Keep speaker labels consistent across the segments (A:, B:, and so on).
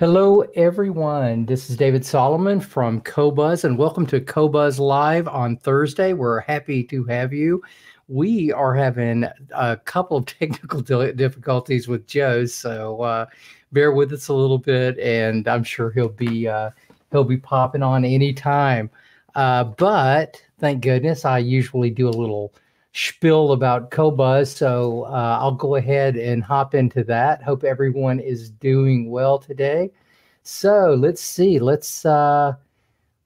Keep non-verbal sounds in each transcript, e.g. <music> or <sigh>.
A: Hello, everyone. This is David Solomon from Qobuz, and welcome to Qobuz Live on Thursday. We're happy to have you. We are having a couple of <laughs> technical difficulties with Joe, so uh, bear with us a little bit, and I'm sure he'll be uh, he'll be popping on anytime. Uh, but thank goodness, I usually do a little spiel about Qobuz. So uh, I'll go ahead and hop into that. Hope everyone is doing well today. So let's see. Let's uh,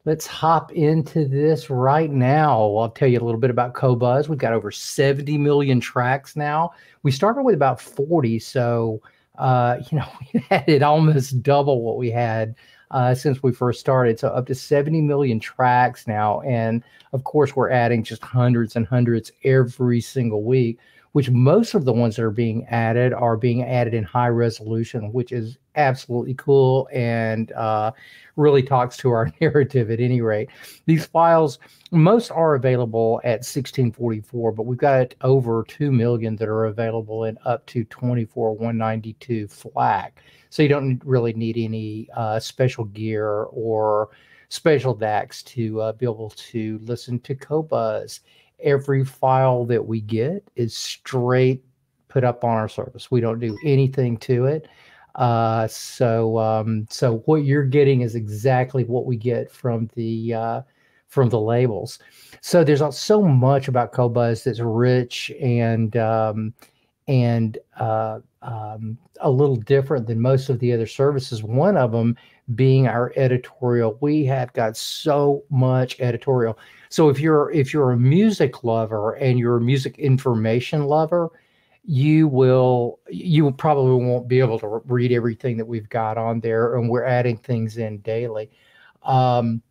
A: let's hop into this right now. I'll tell you a little bit about Qobuz. We've got over 70 million tracks now. We started with about 40, so uh, <laughs> you know we had it almost double what we had uh, since we first started. So up to 70 million tracks now. And of course, we're adding just hundreds and hundreds every single week, which most of the ones that are being added are being added in high resolution, which is absolutely cool and uh, really talks to our <laughs> narrative at any rate. These files, most are available at 1644, but we've got over 2 million that are available in up to 24 192 FLAC. So you don't really need any uh, special gear or special DACs to uh, be able to listen to Qobuz. Every file that we get is straight put up on our service. We don't do anything to it. Uh, so um, so what you're getting is exactly what we get from the uh, from the labels. So there's not so much about Qobuz that's rich and um, and uh, um, a little different than most of the other services. One of them being our editorial. We have got so much editorial. So if you're if you're a music lover and you're a music information lover, you will you probably won't be able to read everything that we've got on there, and we're adding things in daily. Um,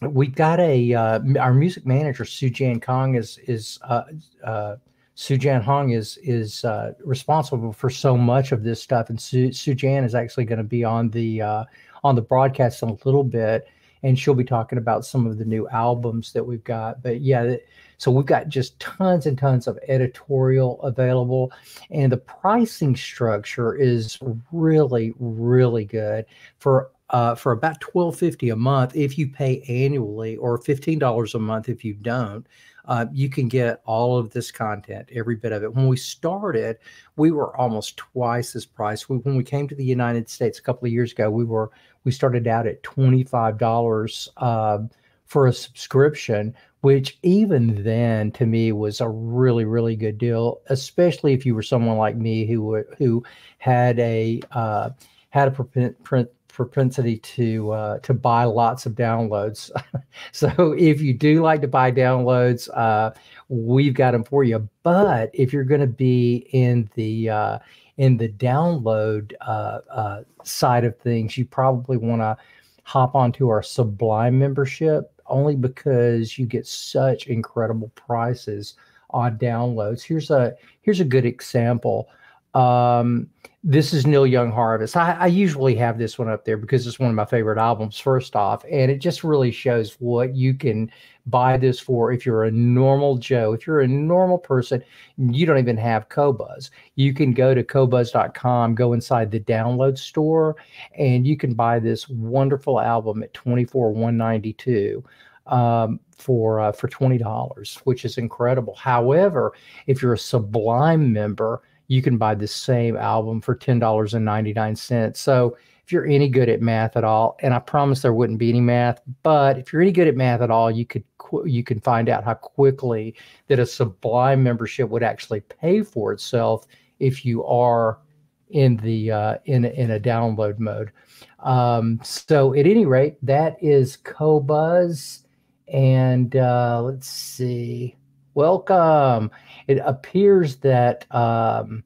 A: we've got a uh, our music manager Sujan Kong is is uh, uh, Sujan Hong is is uh, responsible for so much of this stuff, and Su- Sujan is actually going to be on the uh, on the broadcast in a little bit, and she'll be talking about some of the new albums that we've got. But yeah, so we've got just tons and tons of editorial available, and the pricing structure is really really good for uh, for about twelve fifty a month if you pay annually, or fifteen dollars a month if you don't uh, you can get all of this content, every bit of it. When we started, we were almost twice this price. We, when we came to the United States a couple of years ago, we were we started out at twenty five dollars uh, for a subscription, which even then to me was a really really good deal, especially if you were someone like me who who had a uh, had a print, propensity to uh, to buy lots of downloads. <laughs> so if you do like to buy downloads, uh, we've got them for you. But if you're going to be in the uh, in the download uh, uh, side of things, you probably want to hop onto our Sublime membership only because you get such incredible prices on downloads. Here's a here's a good example. Um, this is Neil Young Harvest. I, I, usually have this one up there because it's one of my favorite albums, first off. And it just really shows what you can buy this for if you're a normal Joe. If you're a normal person, you don't even have Qobuz. You can go to Qobuz.com, go inside the download store, and you can buy this wonderful album at 24 192 um, for uh, for twenty dollars, which is incredible. However, if you're a Sublime member, you can buy the same album for $10.99. So if you're any good at math at all, and I promise there wouldn't be any math, but if you're any good at math at all, you could you can find out how quickly that a Sublime membership would actually pay for itself if you are in the uh, in in a download mode. Um, so at any rate, that is Qobuz, and uh, let's see welcome. It appears that um,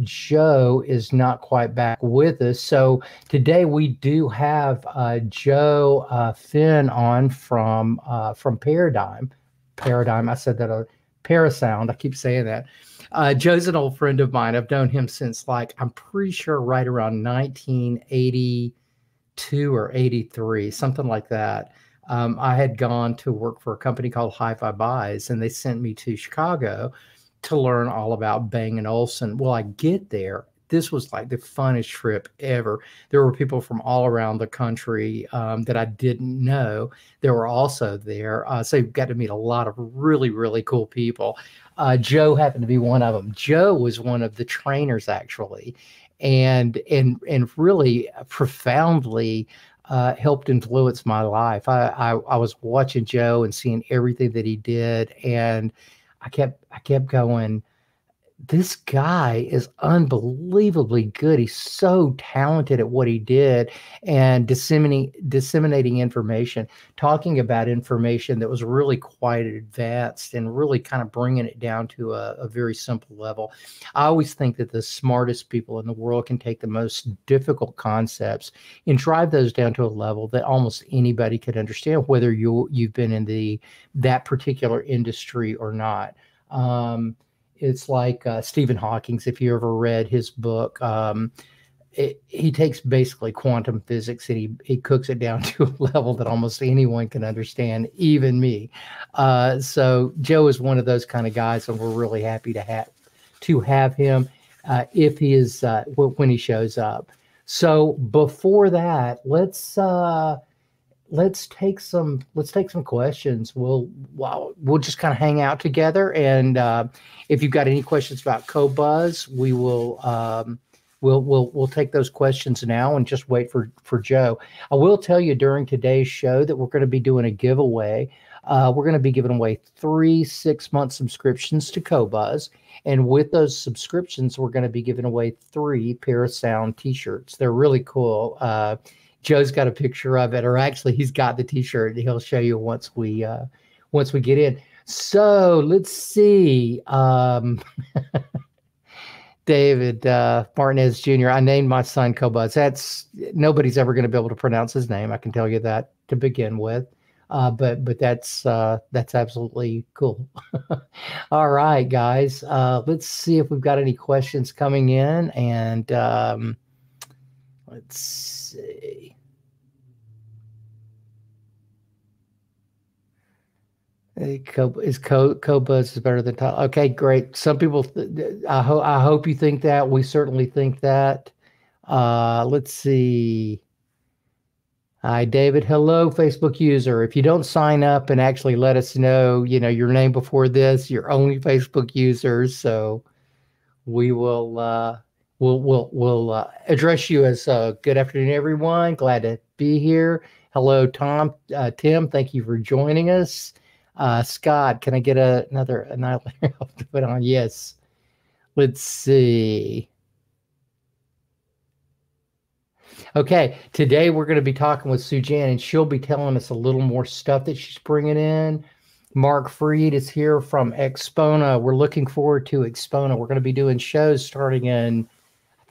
A: Joe is not quite back with us. So today we do have uh, Joe uh, Finn on from uh, from Paradigm. Paradigm. I said that a uh, Parasound. I keep saying that. Uh, Joe's an old friend of mine. I've known him since like I'm pretty sure right around 1982 or 83, something like that um, I had gone to work for a company called Hi-Fi Buys, and they sent me to Chicago to learn all about Bang and Olufsen. Well, I get there this was like the funnest trip ever. There were people from all around the country um, that I didn't know. They were also there, uh, so got to meet a lot of really really cool people. Uh, Joe happened to be one of them. Joe was one of the trainers actually, and and and really profoundly uh, helped influence my life. I, I, I was watching Joe and seeing everything that he did, and I kept I kept going this guy is unbelievably good. He's so talented at what he did and disseminating disseminating information, talking about information that was really quite advanced and really kind of bringing it down to a, a very simple level. I always think that the smartest people in the world can take the most difficult concepts and drive those down to a level that almost anybody could understand, whether you you've been in the that particular industry or not. Um, it's like uh, Stephen Hawking's. If you ever read his book, um, it, he takes basically quantum physics and he, he cooks it down <laughs> to a level that almost anyone can understand, even me. Uh, so Joe is one of those kind of guys, and we're really happy to have to have him uh, if he is uh, when he shows up. So before that, let's uh, let's take some let's take some questions. We'll well, just kind of hang out together, and uh, if you've got any questions about Qobuz, we will um, we'll we'll we'll take those questions now and just wait for for Joe. I will tell you during today's show that we're going to be doing a giveaway. Uh, we're going to be giving away three six month subscriptions to Qobuz. And with those subscriptions, we're going to be giving away three Parasound t shirts. They're really cool. Uh, Joe's got a picture of it, or actually, he's got the T-shirt. He'll show you once we uh, once we get in. So let's see. Um, <laughs> David uh, Martinez Jr. I named my son Qobuz. That's nobody's ever going to be able to pronounce his name. I can tell you that to begin with. Uh, but but that's uh, that's absolutely cool. <laughs> All right, guys. Uh, let's see if we've got any questions coming in, and um, let's see. Is Co Qobuz is better than Top? Okay, great. Some people, I hope, I hope you think that. We certainly think that. Uh, let's see. Hi, David. Hello, Facebook user. If you don't sign up and actually let us know, you know, your name before this, you're only Facebook users. So we will, uh, we'll, we'll, we'll uh, address you as uh, good afternoon, everyone. Glad to be here. Hello, Tom, uh, Tim. Thank you for joining us. Uh, Scott, can I get a, another annihilator <laughs> to put on? Yes. Let's see. Okay, today we're going to be talking with Sujan, and she'll be telling us a little more stuff that she's bringing in. Mark Freed is here from AXPONA. We're looking forward to AXPONA. We're going to be doing shows starting in,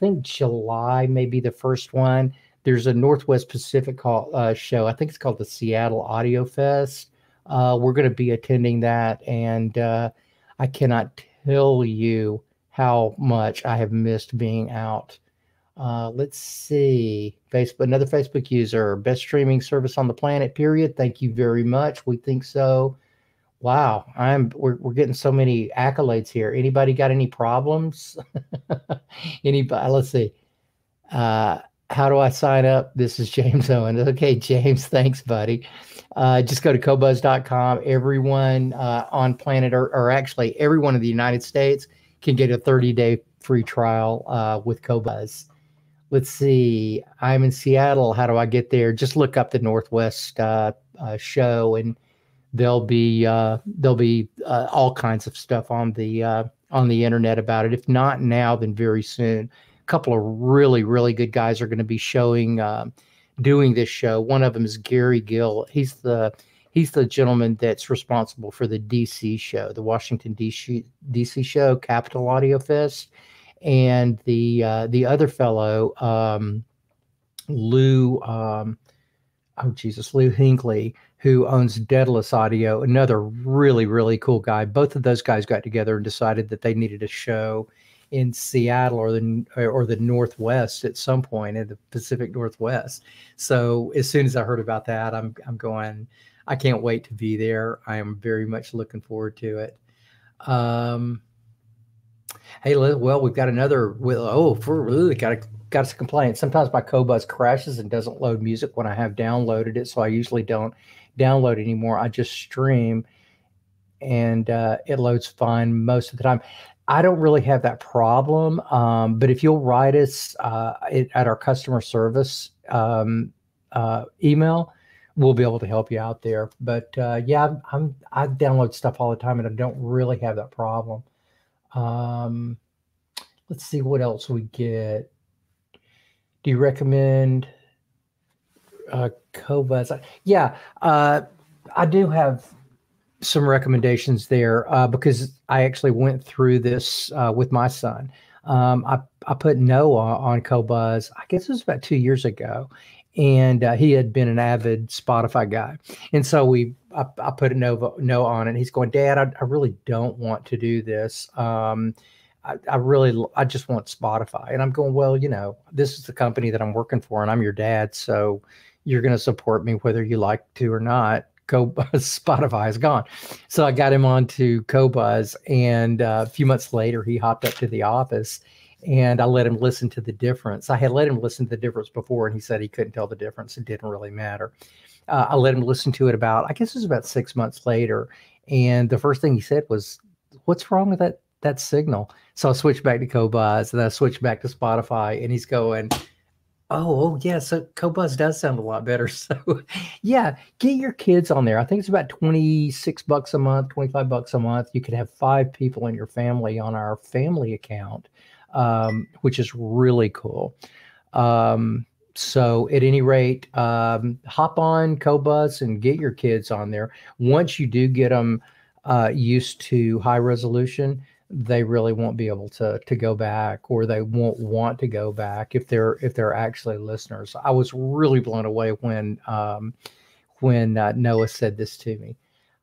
A: think July, may be the first one. There's a Northwest Pacific call, uh, show. I think it's called the Seattle Audio Fest. Uh, we're going to be attending that, and uh, I cannot tell you how much I have missed being out. Uh, let's see, Facebook, another Facebook user, best streaming service on the planet. Period. Thank you very much. We think so. Wow, I'm we're we're getting so many accolades here. Anybody got any problems? <laughs> Anybody? Let's see. Uh, how do I sign up? This is <laughs> James Owen. Okay, James, thanks, buddy. Uh, just go to Qobuz.com. Everyone uh, on planet, or, or, actually everyone in the United States, can get a 30 day free trial uh, with Qobuz. Let's see. I'm in Seattle. How do I get there? Just look up the Northwest uh, uh, show, and there'll be uh, there'll be all kinds of stuff on the on the internet about it. If not now, then very soon. A couple of really really good guys are going to be showing doing this show. One of them is Gary Gill. He's the he's the gentleman that's responsible for the DC show, the Washington DC DC show, Capital Audio Fest, and the uh, the other fellow, um, Lou. Um, oh Jesus, Lou Hinkley, who owns Daedalus Audio, another really really cool guy. Both of those guys got together and decided that they needed a show in Seattle or the or the Northwest at some point in the Pacific Northwest. So as soon as I heard about that, I'm I'm going. I can't wait to be there. I am very much looking forward to it. Um, Hey, well, we've got another. Oh, for really got a got a complaint. Sometimes my Qobuz crashes and doesn't load music when I have downloaded it, so I usually don't download anymore. I just stream, and uh, it loads fine most of the time. I don't really have that problem, um, but if you'll write us uh, it, at our customer service um, uh, email, we'll be able to help you out there. But uh, yeah, I'm, i download stuff all the time, and I don't really have that problem. Um, let's see what else we get. Do you recommend uh, Qobuz? Yeah, uh, I do have some recommendations there uh, because I actually went through this uh, with my son. Um, I, I put Noah on Qobuz, I guess it was about two years ago, and uh, he had been an avid Spotify guy. And so we, I, I put a no, no on it. He's going, Dad, I, I really don't want to do this. Um, I, I, really, I just want Spotify. And I'm going, well, you know, this is the company that I'm working for, and I'm your dad, so you're going to support me whether you like to or not. Co <laughs> Spotify is gone. So I got him onto Qobuz, and uh, a few months later, he hopped up to the office, and I let him listen to the difference. I had let him listen to the difference before, and he said he couldn't tell the difference. It didn't really matter. Uh, I let him listen to it about, I guess it was about six months later, and the first thing he said was, "What's wrong with that that signal?" So I switched back to Qobuz, and I switched back to Spotify, and he's going Oh, oh yeah. So Qobuz does sound a lot better. <laughs> So yeah, get your kids on there. I think it's about 26 bucks a month, 25 bucks a month. You could have five people in your family on our family account, um, which is really cool. Um, so at any rate, um, hop on Qobuz and get your kids on there. Once you do get them uh, used to high resolution, they really won't be able to to go back or they won't want to go back if they're if they're actually listeners. I was really blown away when um, when uh, Noah said this to me.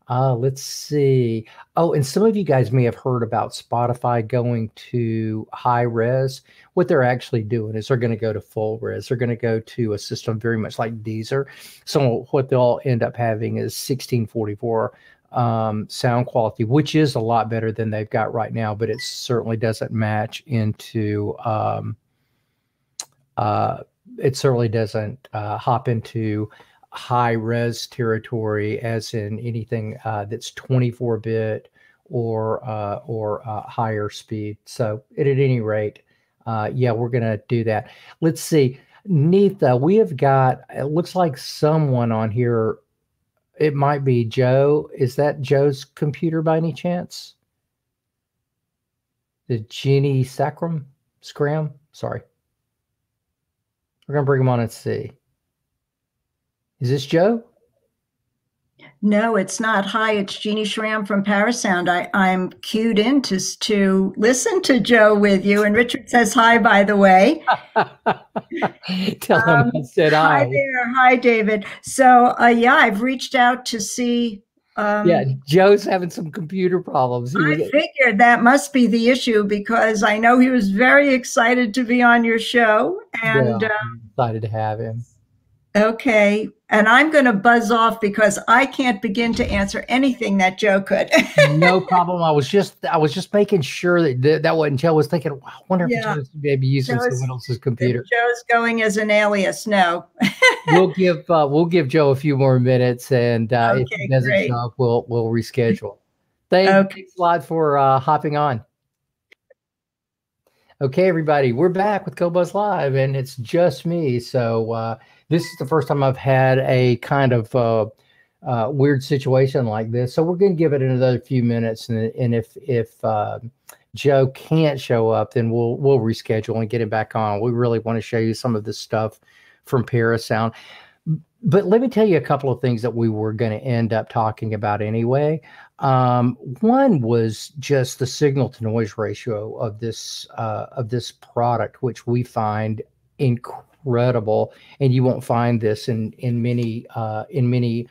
A: Uh, let's see. Oh, and some of you guys may have heard about Spotify going to high res. What they're actually doing is they're going to go to full res. They're going to go to a system very much like Deezer. So what they'll end up having is 1644 um, sound quality, which is a lot better than they've got right now, but it certainly doesn't match into. Um, uh, it certainly doesn't uh, hop into high res territory, as in anything uh, that's 24 bit or uh, or uh, higher speed. So, at, at any rate, uh, yeah, we're going to do that. Let's see. Neetha, we have got, it looks like someone on here it might be Joe. Is that Joe's computer by any chance? The Genie Sacrum? Scram? Sorry. We're going to bring him on and see. Is this Joe?
B: No, it's not. Hi, it's Jeannie Schramm from Parasound. I, I'm cued in to, to listen to Joe with you. And Richard says hi, by the way. <laughs>
A: Tell um, him I said hi.
B: Hi there. Hi, David. So, uh, yeah, I've reached out to see.
A: Um, yeah, Joe's having some computer problems.
B: I figured that must be the issue because I know he was very excited to be on your show. And
A: yeah, um, excited to have him.
B: Okay. And I'm going to buzz off because I can't begin to answer anything that Joe could.
A: no <laughs> problem. I was just I was just making sure that that, that wasn't Joe was thinking, I wonder if yeah. Joe's maybe using Joe's, someone else's computer.
B: Joe's going as an alias. No. <laughs>
A: we'll give uh, we'll give Joe a few more minutes, and uh, okay, if he doesn't great. show up, we'll we'll reschedule. Thank, okay. Thanks a lot for uh, hopping on. Okay, everybody, we're back with Qobuz Live, and it's just me. So uh, this is the first time I've had a kind of uh, uh, weird situation like this. So we're going to give it another few minutes, and, and if if uh, Joe can't show up, then we'll we'll reschedule and get him back on. We really want to show you some of this stuff from Parasound. But let me tell you a couple of things that we were going to end up talking about anyway. Um, one was just the signal to noise ratio of this uh, of this product, which we find incredible incredible, and you won't find this in in many uh, in many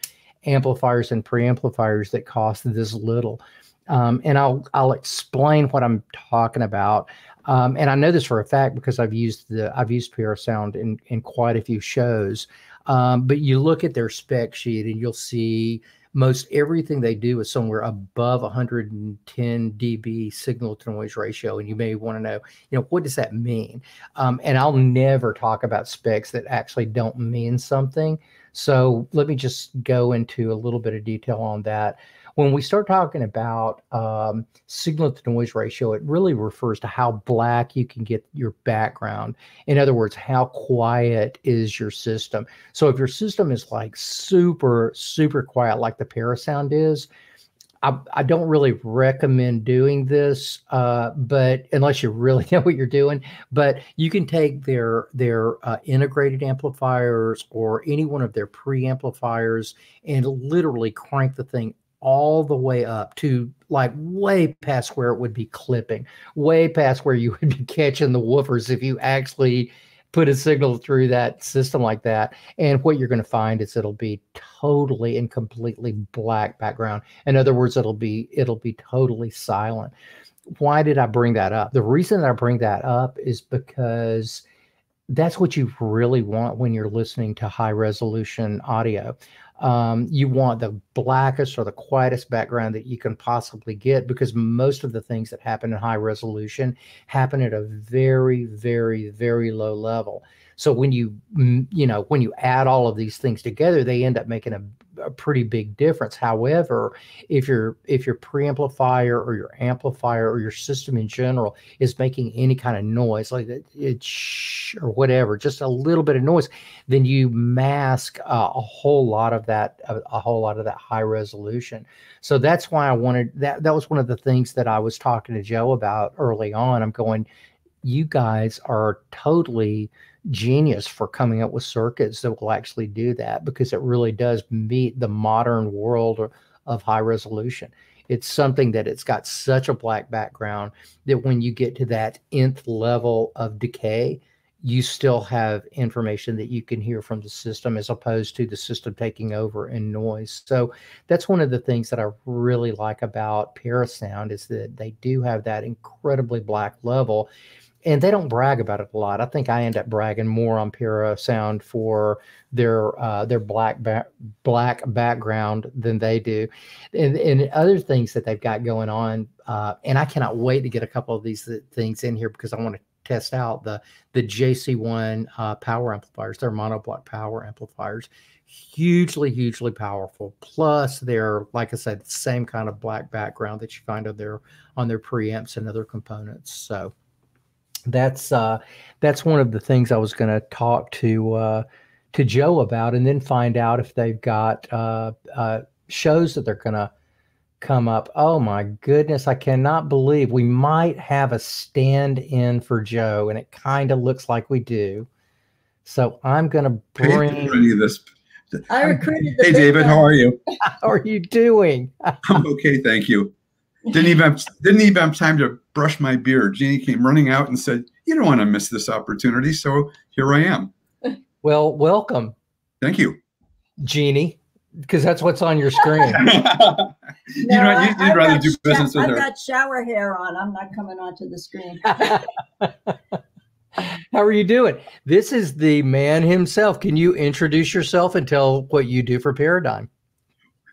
A: amplifiers and preamplifiers that cost this little. Um, and I'll I'll explain what I'm talking about. Um, and I know this for a fact because I've used the I've used Parasound in in quite a few shows. Um, but you look at their spec sheet and you'll see most everything they do is somewhere above 110 dB signal to noise ratio. And you may want to know, you know, what does that mean? Um, and I'll never talk about specs that actually don't mean something. So let me just go into a little bit of detail on that when we start talking about um, signal to noise ratio, it really refers to how black you can get your background. In other words, how quiet is your system. So if your system is like super, super quiet, like the Parasound is, I, I don't really recommend doing this, uh, but unless you really <laughs> know what you're doing, but you can take their their uh, integrated amplifiers or any one of their preamplifiers and literally crank the thing all the way up to like way past where it would be clipping, way past where you <laughs> would be catching the woofers if you actually put a signal through that system like that. And what you're going to find is it'll be totally and completely black background. In other words, it'll be it'll be totally silent. Why did I bring that up? The reason I bring that up is because that's what you really want when you're listening to high resolution audio um, you want the blackest or the quietest background that you can possibly get because most of the things that happen in high resolution happen at a very very very low level so when you you know when you add all of these things together they end up making a a pretty big difference. However, if your if your preamplifier or your amplifier or your system in general is making any kind of noise, like it, it or whatever, just a little bit of noise, then you mask uh, a whole lot of that a, a whole lot of that high resolution. So that's why I wanted that. That was one of the things that I was talking to Joe about early on. I'm going, you guys are totally genius for coming up with circuits that will actually do that because it really does meet the modern world of high resolution. It's something that it's got such a black background that when you get to that nth level of decay, you still have information that you can hear from the system as opposed to the system taking over in noise. So that's one of the things that I really like about Parasound is that they do have that incredibly black level and they don't brag about it a lot. I think I end up bragging more on Parasound for their uh, their black ba- black background than they do, and, and other things that they've got going on. Uh, and I cannot wait to get a couple of these things in here because I want to test out the the JC1 uh, power amplifiers. They're monoblock power amplifiers, hugely hugely powerful. Plus, they're like I said, the same kind of black background that you find on their on their preamps and other components. So that's uh, that's one of the things I was going to talk to uh, to Joe about, and then find out if they've got uh, uh, shows that they're going to come up. Oh my goodness, I cannot believe we might have a stand-in for Joe, and it kind of looks like we do. So I'm going to bring
C: this.
B: I recruited.
C: hey, David, how are you? <laughs>
A: How are you doing?
C: I'm okay, thank you. Didn't even have, didn't even have time to brush my beard. Jeannie came running out and said, "You don't want to miss this opportunity." So here I am.
A: Well, welcome.
C: Thank you,
A: Jeannie, because that's what's on your screen. <laughs>
C: you know, you, would rather do business with
B: I've
C: her.
B: got shower hair on. I'm not coming onto the screen. <laughs>
A: How are you doing? This is the man himself. Can you introduce yourself and tell what you do for Paradigm?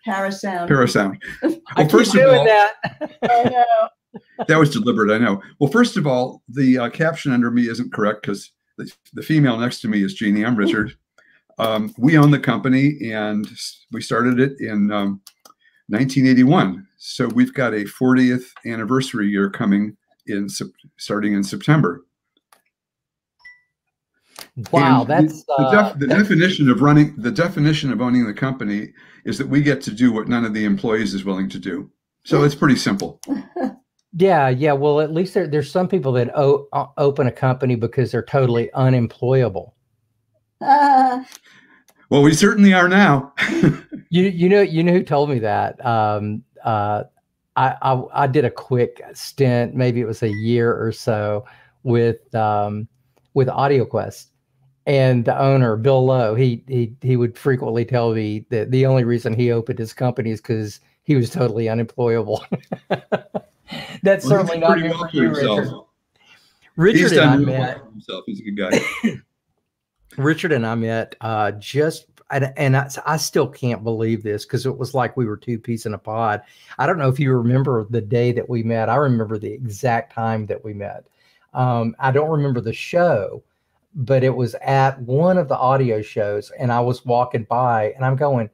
B: Parasound.
C: Parasound. <laughs>
A: Well, I first keep doing all, that. <laughs>
B: I know. <laughs>
C: That was deliberate. I know. Well, first of all, the uh, caption under me isn't correct because the, the female next to me is Jeannie. I'm Richard. Um, we own the company and we started it in um, 1981. So we've got a 40th anniversary year coming in starting in September.
A: Wow,
C: and
A: that's
C: the, the, def, the definition of running the definition of owning the company is that we get to do what none of the employees is willing to do. So it's pretty simple. <laughs>
A: Yeah, yeah. Well, at least there, there's some people that o- open a company because they're totally unemployable.
B: Uh, <laughs>
C: well, we certainly are now. <laughs>
A: you you know you know who told me that. Um, uh, I, I, I did a quick stint, maybe it was a year or so, with um, with AudioQuest, and the owner Bill Low he he he would frequently tell me that the only reason he opened his company is because he was totally unemployable. <laughs> That's well, certainly not well for you, Richard. Richard
C: He's
A: and I
C: met. Himself. He's a good guy. <laughs>
A: Richard and I met uh, just and, and I, I still can't believe this because it was like we were two peas in a pod. I don't know if you remember the day that we met. I remember the exact time that we met. Um, I don't remember the show, but it was at one of the audio shows, and I was walking by, and I'm going.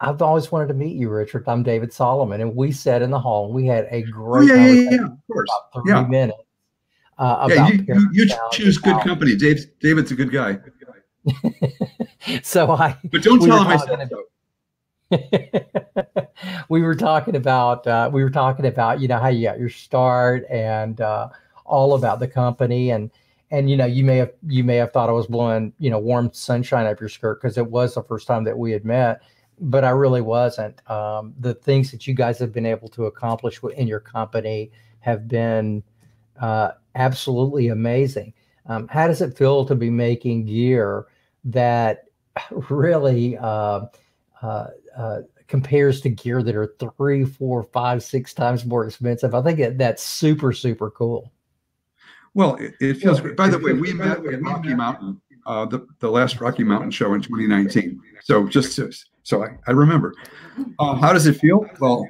A: I've always wanted to meet you, Richard. I'm David Solomon, and we sat in the hall. and We had a
C: Oh,
A: great
C: yeah, yeah, yeah, of course.
A: about three
C: Yeah.
A: minutes. Uh,
C: Yeah, you, you, you choose good company. Dave, David's a good guy. <laughs>
A: so I
C: But don't
A: We
C: tell him I said so. <laughs>
A: we were talking about uh, we were talking about you know how you got your start and uh, all about the company and and you know you may have you may have thought I was blowing you know warm sunshine up your skirt because it was the first time that we had met but I really wasn't um, the things that you guys have been able to accomplish in your company have been uh, absolutely amazing um, how does it feel to be making gear that <laughs> really uh, uh, uh, compares to gear that are three, four, five, six times more expensive. I think that, that's super, super cool.
C: Well, it, it feels great. By the way, we met at Rocky Mountain, uh, the, the last Rocky Mountain show in 2019. So just to, so I, I remember. Uh, how does it feel? Well,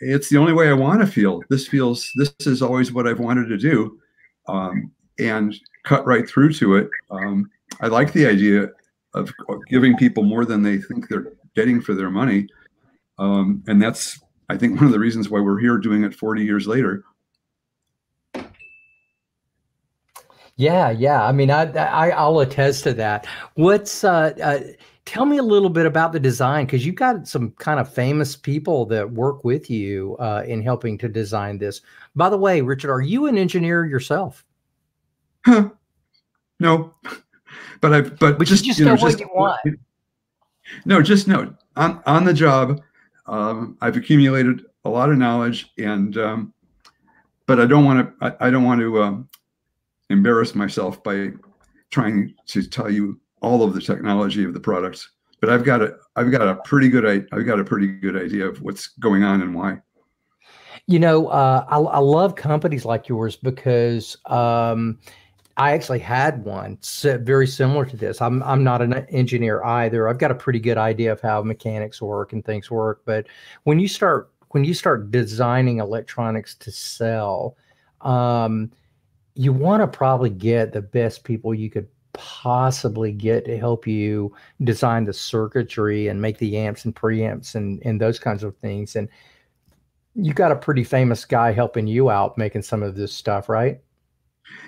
C: it's the only way I want to feel. This feels, this is always what I've wanted to do um, and cut right through to it. Um, I like the idea of giving people more than they think they're getting for their money. Um, and that's, I think, one of the reasons why we're here doing it 40 years later.
A: Yeah, yeah. I mean, I, I I'll attest to that. What's uh, uh tell me a little bit about the design because you've got some kind of famous people that work with you uh, in helping to design this. By the way, Richard, are you an engineer yourself?
C: Huh. No, <laughs> but I but,
A: But
C: just
A: you just
C: you know just
A: you want.
C: No, just no on on the job. Um, I've accumulated a lot of knowledge, and um, but I don't want to. I, I don't want to um, embarrass myself by trying to tell you all of the technology of the products. But I've got a I've got a pretty good I've got a pretty good idea of what's going on and why.
A: You know, uh, I, I love companies like yours because um, I actually had one very similar to this. I'm I'm not an engineer either. I've got a pretty good idea of how mechanics work and things work, but when you start when you start designing electronics to sell, um, you want to probably get the best people you could possibly get to help you design the circuitry and make the amps and preamps and and those kinds of things and you got a pretty famous guy helping you out making some of this stuff, right?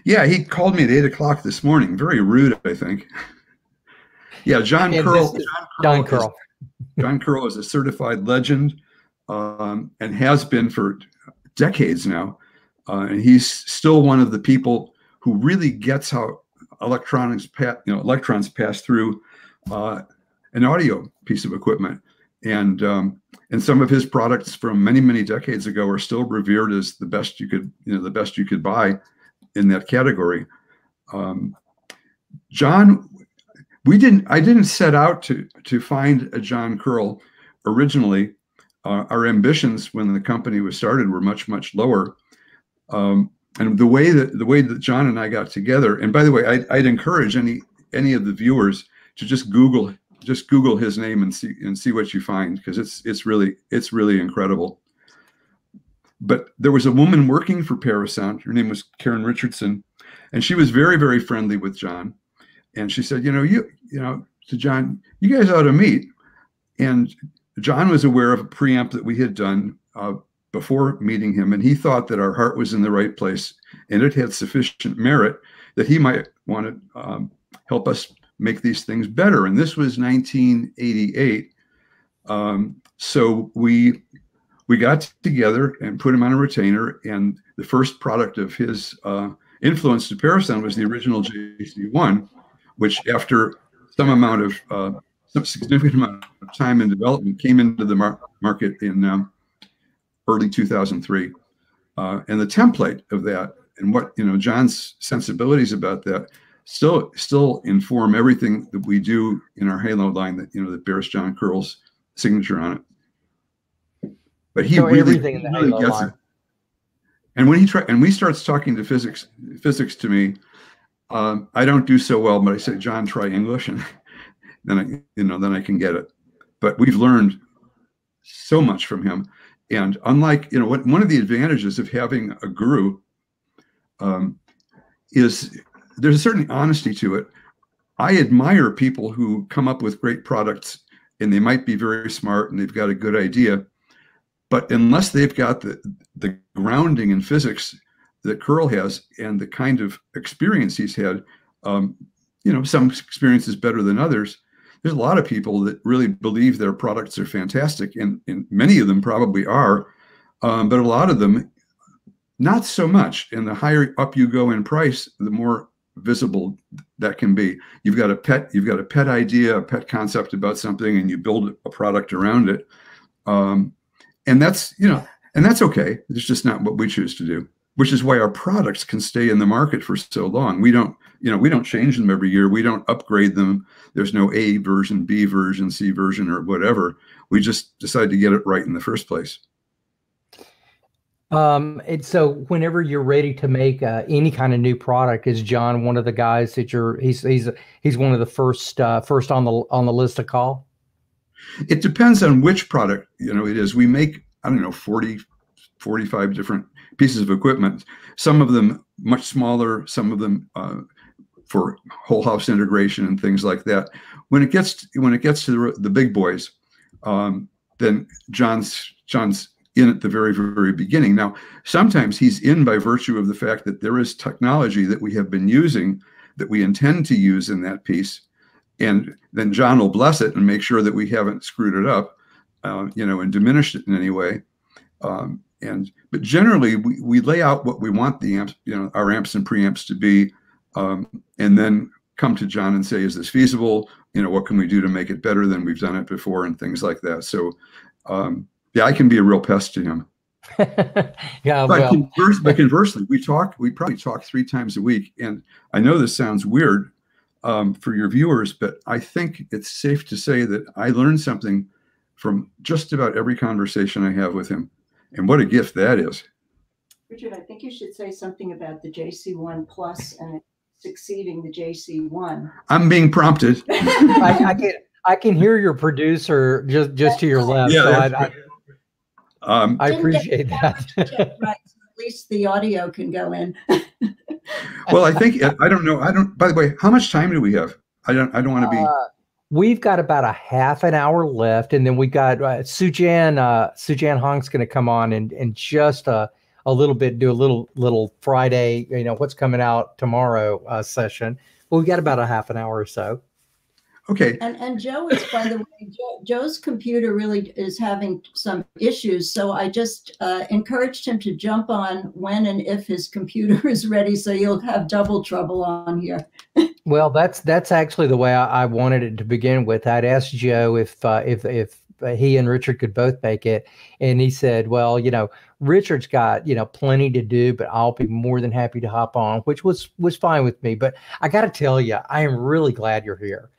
C: Yeah, he called me at eight o'clock this morning. Very rude, I think. <laughs> Yeah, John Curl.
A: is
C: John Curl is- John Curl is a certified legend um, and has been for decades now. Uh, and he's still one of the people who really gets how electronics, pa- you know, electrons pass through uh, an audio piece of equipment. And um, and some of his products from many many decades ago are still revered as the best you could you know the best you could buy in that category. Um, John we didn't i didn't set out to to find a john curl originally uh, our ambitions when the company was started were much much lower um, and the way that the way that john and i got together and by the way I, i'd encourage any any of the viewers to just google just google his name and see and see what you find because it's it's really it's really incredible but there was a woman working for parasound her name was karen richardson and she was very very friendly with john and she said, you know, you, you know, to John, you guys ought to meet. And John was aware of a preamp that we had done uh, before meeting him, and he thought that our heart was in the right place and it had sufficient merit that he might want to um, help us make these things better. And this was 1988. Um, so we we got together and put him on a retainer, and the first product of his uh, influence to Parasound was the original JC1 which after some amount of uh, some significant amount of time and development came into the mar- market in um, early 2003 uh, and the template of that and what you know john's sensibilities about that still still inform everything that we do in our halo line that you know that bears john curl's signature on it but he
A: So
C: really,
A: in the
C: really
A: Halo
C: gets
A: line.
C: it and when he try and we starts talking to physics physics to me Um, I don't do so well, but I say, John, try English, and <laughs> then I, you know, then I can get it. But we've learned so much from him, and unlike, you know, what one of the advantages of having a guru um, is there's a certain honesty to it. I admire people who come up with great products, and they might be very smart and they've got a good idea, but unless they've got the the grounding in physics that Curl has and the kind of experience he's had, um, you know, some experiences better than others. There's a lot of people that really believe their products are fantastic, and, and many of them probably are, um, but a lot of them, not so much. And the higher up you go in price, the more visible that can be. You've got a pet, you've got a pet idea, a pet concept about something, and you build a product around it. Um, and that's you know, and that's okay. It's just not what we choose to do which is why our products can stay in the market for so long. We don't, you know, we don't change them every year. We don't upgrade them. There's no A version, B version, C version, or whatever. We just decide to get it right in the first place.
A: Um, and so whenever you're ready to make uh, any kind of new product, is John one of the guys that you're? He's he's he's one of the first uh, first on the on the list to call.
C: It depends on which product you know it is. We make I don't know 40, 45 different pieces of equipment. Some of them much smaller, some of them uh, for whole house integration and things like that. When it gets to, when it gets to the, the big boys, um, then John's John's in at the very very beginning. Now sometimes he's in by virtue of the fact that there is technology that we have been using that we intend to use in that piece, and then John will bless it and make sure that we haven't screwed it up, uh, you know, and diminished it in any way. Um, and but generally we, we lay out what we want the amps you know our amps and preamps to be um, and then come to john and say is this feasible? You know what can we do to make it better than we've done it before? and things like that. So um, yeah i can be a real pest to him. <laughs>
A: Yeah
C: but, well. converse, but conversely we talk we probably talk three times a week. And i know this sounds weird um, for your viewers but i think it's safe to say that i learned something from just about every conversation i have with him and what a gift that is.
B: Richard, I think you should say something about the JC1 Plus and succeeding the JC1.
C: I'm being prompted. <laughs>
A: I, I, can I can hear your producer just just to your left. Yeah, so I, I, um, I appreciate that. <laughs>
B: right, so at least the audio can go in.
C: well, I think I don't know. I don't. By the way, how much time do we have? I don't. I don't want to be. Uh,
A: We've got about a half an hour left, and then we got uh, Sujan uh, Sujan Hong's going to come on and and just a a little bit do a little little Friday, you know, what's coming out tomorrow uh, session. Well, we've got about a half an hour or so.
C: Okay.
B: And and Joe is, by the way, Joe, Joe's computer really is having some issues. So I just uh, encouraged him to jump on when and if his computer <laughs> is ready, so you'll have double trouble on here.
A: well, that's that's actually the way I, I, wanted it to begin with. I'd asked Joe if uh, if if he and Richard could both make it, and he said, "Well, you know, Richard's got you know plenty to do, but I'll be more than happy to hop on," which was was fine with me. But I got to tell you, I am really glad you're here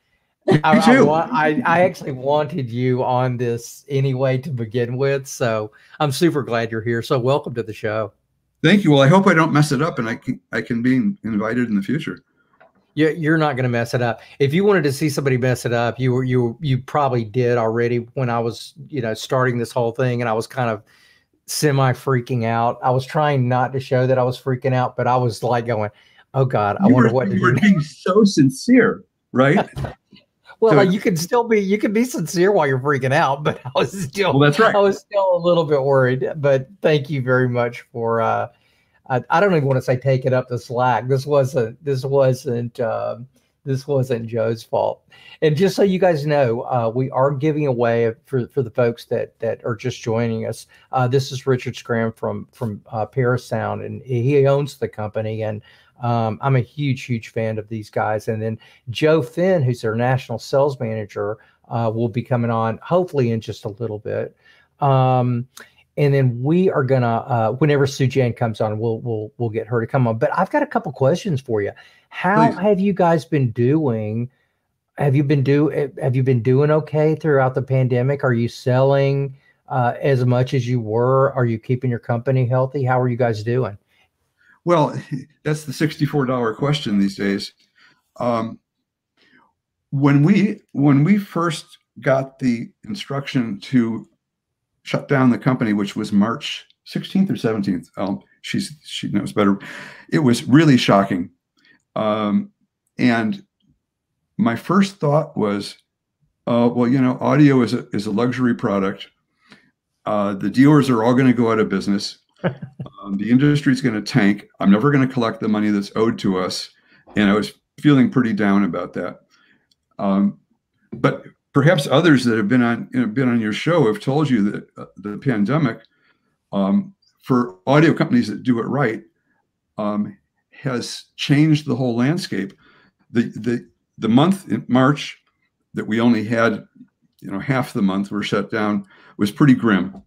A: <laughs> I, want, I, I actually wanted you on this anyway to begin with, so I'm super glad you're here. So welcome to the show.
C: Thank you. Well, I hope I don't mess it up, and I can I can be invited in the future.
A: You're, you're not going to mess it up. If you wanted to see somebody mess it up, you were you you probably did already when I was you know starting this whole thing, and I was kind of semi freaking out. I was trying not to show that I was freaking out, but I was like going, "Oh God, I
C: you
A: wonder
C: were,
A: what."
C: You were being so sincere, right? <laughs>
A: Well, so, you can still be you can be sincere while you're freaking out, but <laughs> I was still
C: well, that's right. I
A: was still a little bit worried. But thank you very much for uh, I, I don't even want to say take it up the slack. This wasn't this wasn't um, this wasn't Joe's fault. And just so you guys know, uh, we are giving away for for the folks that that are just joining us. Uh, this is Richard Schramm from from uh, Parasound, and he owns the company and um, I'm a huge, huge fan of these guys. And then Joe Finn, who's their national sales manager, uh, will be coming on hopefully in just a little bit. Um, and then we are gonna uh, whenever Sujan comes on, we'll we'll we'll get her to come on. But I've got a couple questions for you. How Please. have you guys been doing? Have you been do Have you been doing okay throughout the pandemic? Are you selling uh, as much as you were? Are you keeping your company healthy? How are you guys doing?
C: Well, <laughs> that's the sixty-four dollar question these days. Um, when we when we first got the instruction to shut down the company, which was March 16th or 17th. Um, she's she knows better. It was really shocking, um, and my first thought was, uh, well, you know, audio is a is a luxury product. Uh, the dealers are all going to go out of business. Um, the industry is going to tank. I'm never going to collect the money that's owed to us, and I was feeling pretty down about that. Um, but perhaps others that have been on you know, been on your show have told you that uh, the pandemic um, for audio companies that do it right um, has changed the whole landscape. The the the month in March that we only had you know half the month were shut down was pretty grim.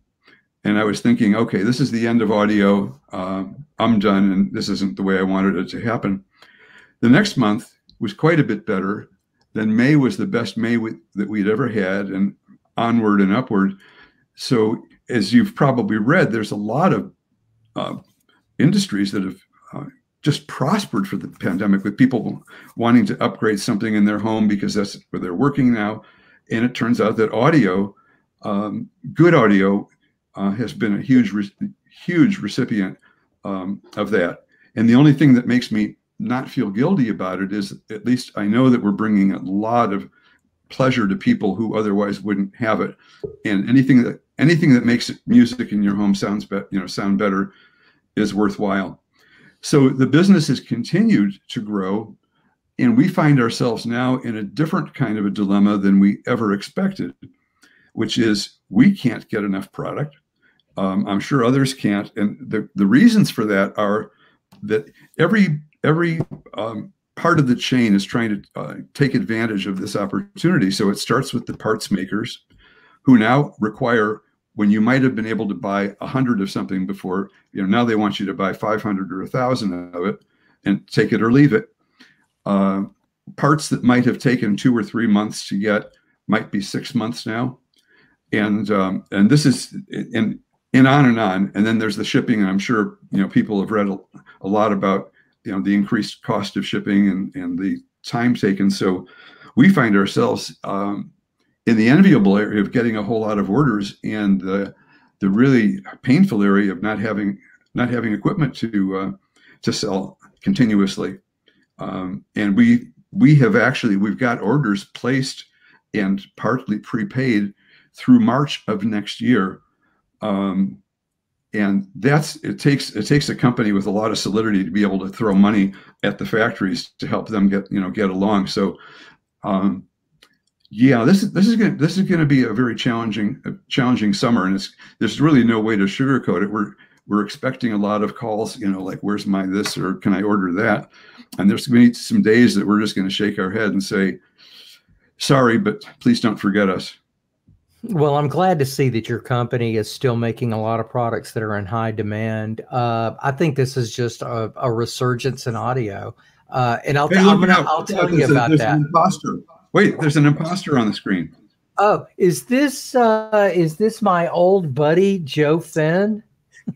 C: And I was thinking, okay, this is the end of audio. Um, I'm done, and this isn't the way I wanted it to happen. The next month was quite a bit better then May was the best May we, that we'd ever had, and onward and upward. So, as you've probably read, there's a lot of uh, industries that have uh, just prospered for the pandemic, with people wanting to upgrade something in their home because that's where they're working now. And it turns out that audio, um, good audio, uh, has been a huge, huge recipient um, of that. And the only thing that makes me not feel guilty about it is at least I know that we're bringing a lot of pleasure to people who otherwise wouldn't have it. And anything that anything that makes music in your home sounds better, you know, sound better is worthwhile. So the business has continued to grow, and we find ourselves now in a different kind of a dilemma than we ever expected, which is we can't get enough product. Um, I'm sure others can't, and the the reasons for that are that every every um, part of the chain is trying to uh, take advantage of this opportunity. So it starts with the parts makers who now require when you might have been able to buy a hundred of something before, you know, now they want you to buy 500 or a thousand of it and take it or leave it. Uh, parts that might have taken two or three months to get might be six months now. And, um, and this is, and, and on and on. And then there's the shipping. And I'm sure, you know, people have read a, lot about you know the increased cost of shipping and, and the time taken. So we find ourselves um, in the enviable area of getting a whole lot of orders and the the really painful area of not having not having equipment to uh, to sell continuously. Um, and we we have actually we've got orders placed and partly prepaid through March of next year. Um, and that's it takes it takes a company with a lot of solidity to be able to throw money at the factories to help them get you know get along. So um, yeah this is this is gonna this is going to be a very challenging challenging summer and it's there's really no way to sugarcoat it. We're we're expecting a lot of calls you know like where's my this or can i order that? And there's going to be some days that we're just going to shake our head and say sorry but please don't forget us
A: well, I'm glad to see that your company is still making a lot of products that are in high demand. Uh, I think this is just a, a resurgence in audio, uh, and I'll, hey, I'm gonna, I'll tell you about
C: a,
A: that.
C: imposter. Wait, there's an imposter on the screen.
A: Oh, is this uh, is this my old buddy Joe Finn?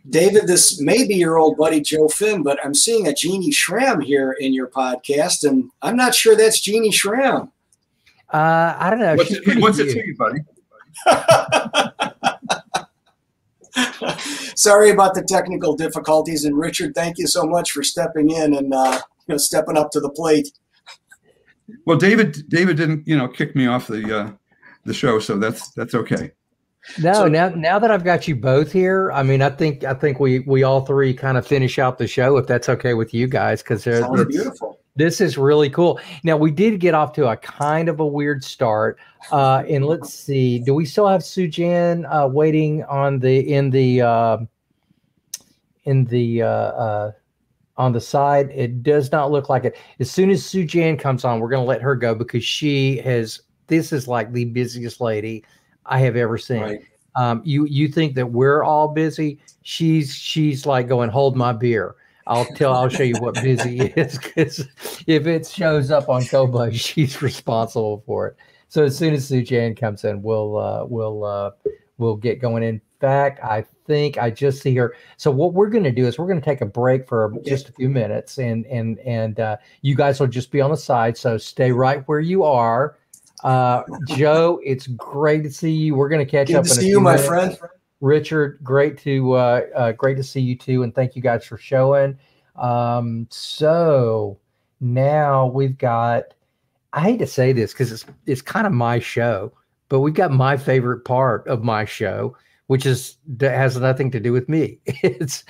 D: David, this may be your old buddy Joe Finn, but I'm seeing a Jeannie Schramm here in your podcast, and I'm not sure that's Jeannie Schramm.
A: Uh, I don't know.
C: What's, it, what's it to you, buddy? <laughs>
D: Sorry about the technical difficulties, and Richard, thank you so much for stepping in and uh, you know stepping up to the plate.
C: Well, David, David didn't you know kick me off the uh, the show, so that's that's okay.
A: No, so, now now that I've got you both here, I mean, I think I think we we all three kind of finish out the show if that's okay with you guys because they're
D: beautiful.
A: This is really cool. Now we did get off to a kind of a weird start, uh, and let's see. Do we still have Sujan uh, waiting on the in the uh, in the uh, uh, on the side? It does not look like it. As soon as Sujan comes on, we're going to let her go because she has. This is like the busiest lady I have ever seen. Right. Um, you you think that we're all busy? She's she's like going, hold my beer. I'll tell. I'll show you what busy <laughs> is because if it shows up on Qobuz, <laughs> she's responsible for it. So as soon as Sujan comes in, we'll uh, we'll uh, we'll get going. In fact, I think I just see her. So what we're going to do is we're going to take a break for just a few minutes, and and and uh, you guys will just be on the side. So stay right where you are. Uh, Joe, it's great to see you. We're going to catch
D: Good
A: up.
D: to
A: in a
D: see you, my friend.
A: Richard, great to uh, uh, great to see you too, and thank you guys for showing. Um, so now we've got. I hate to say this because it's it's kind of my show, but we've got my favorite part of my show, which is that has nothing to do with me. <laughs> It's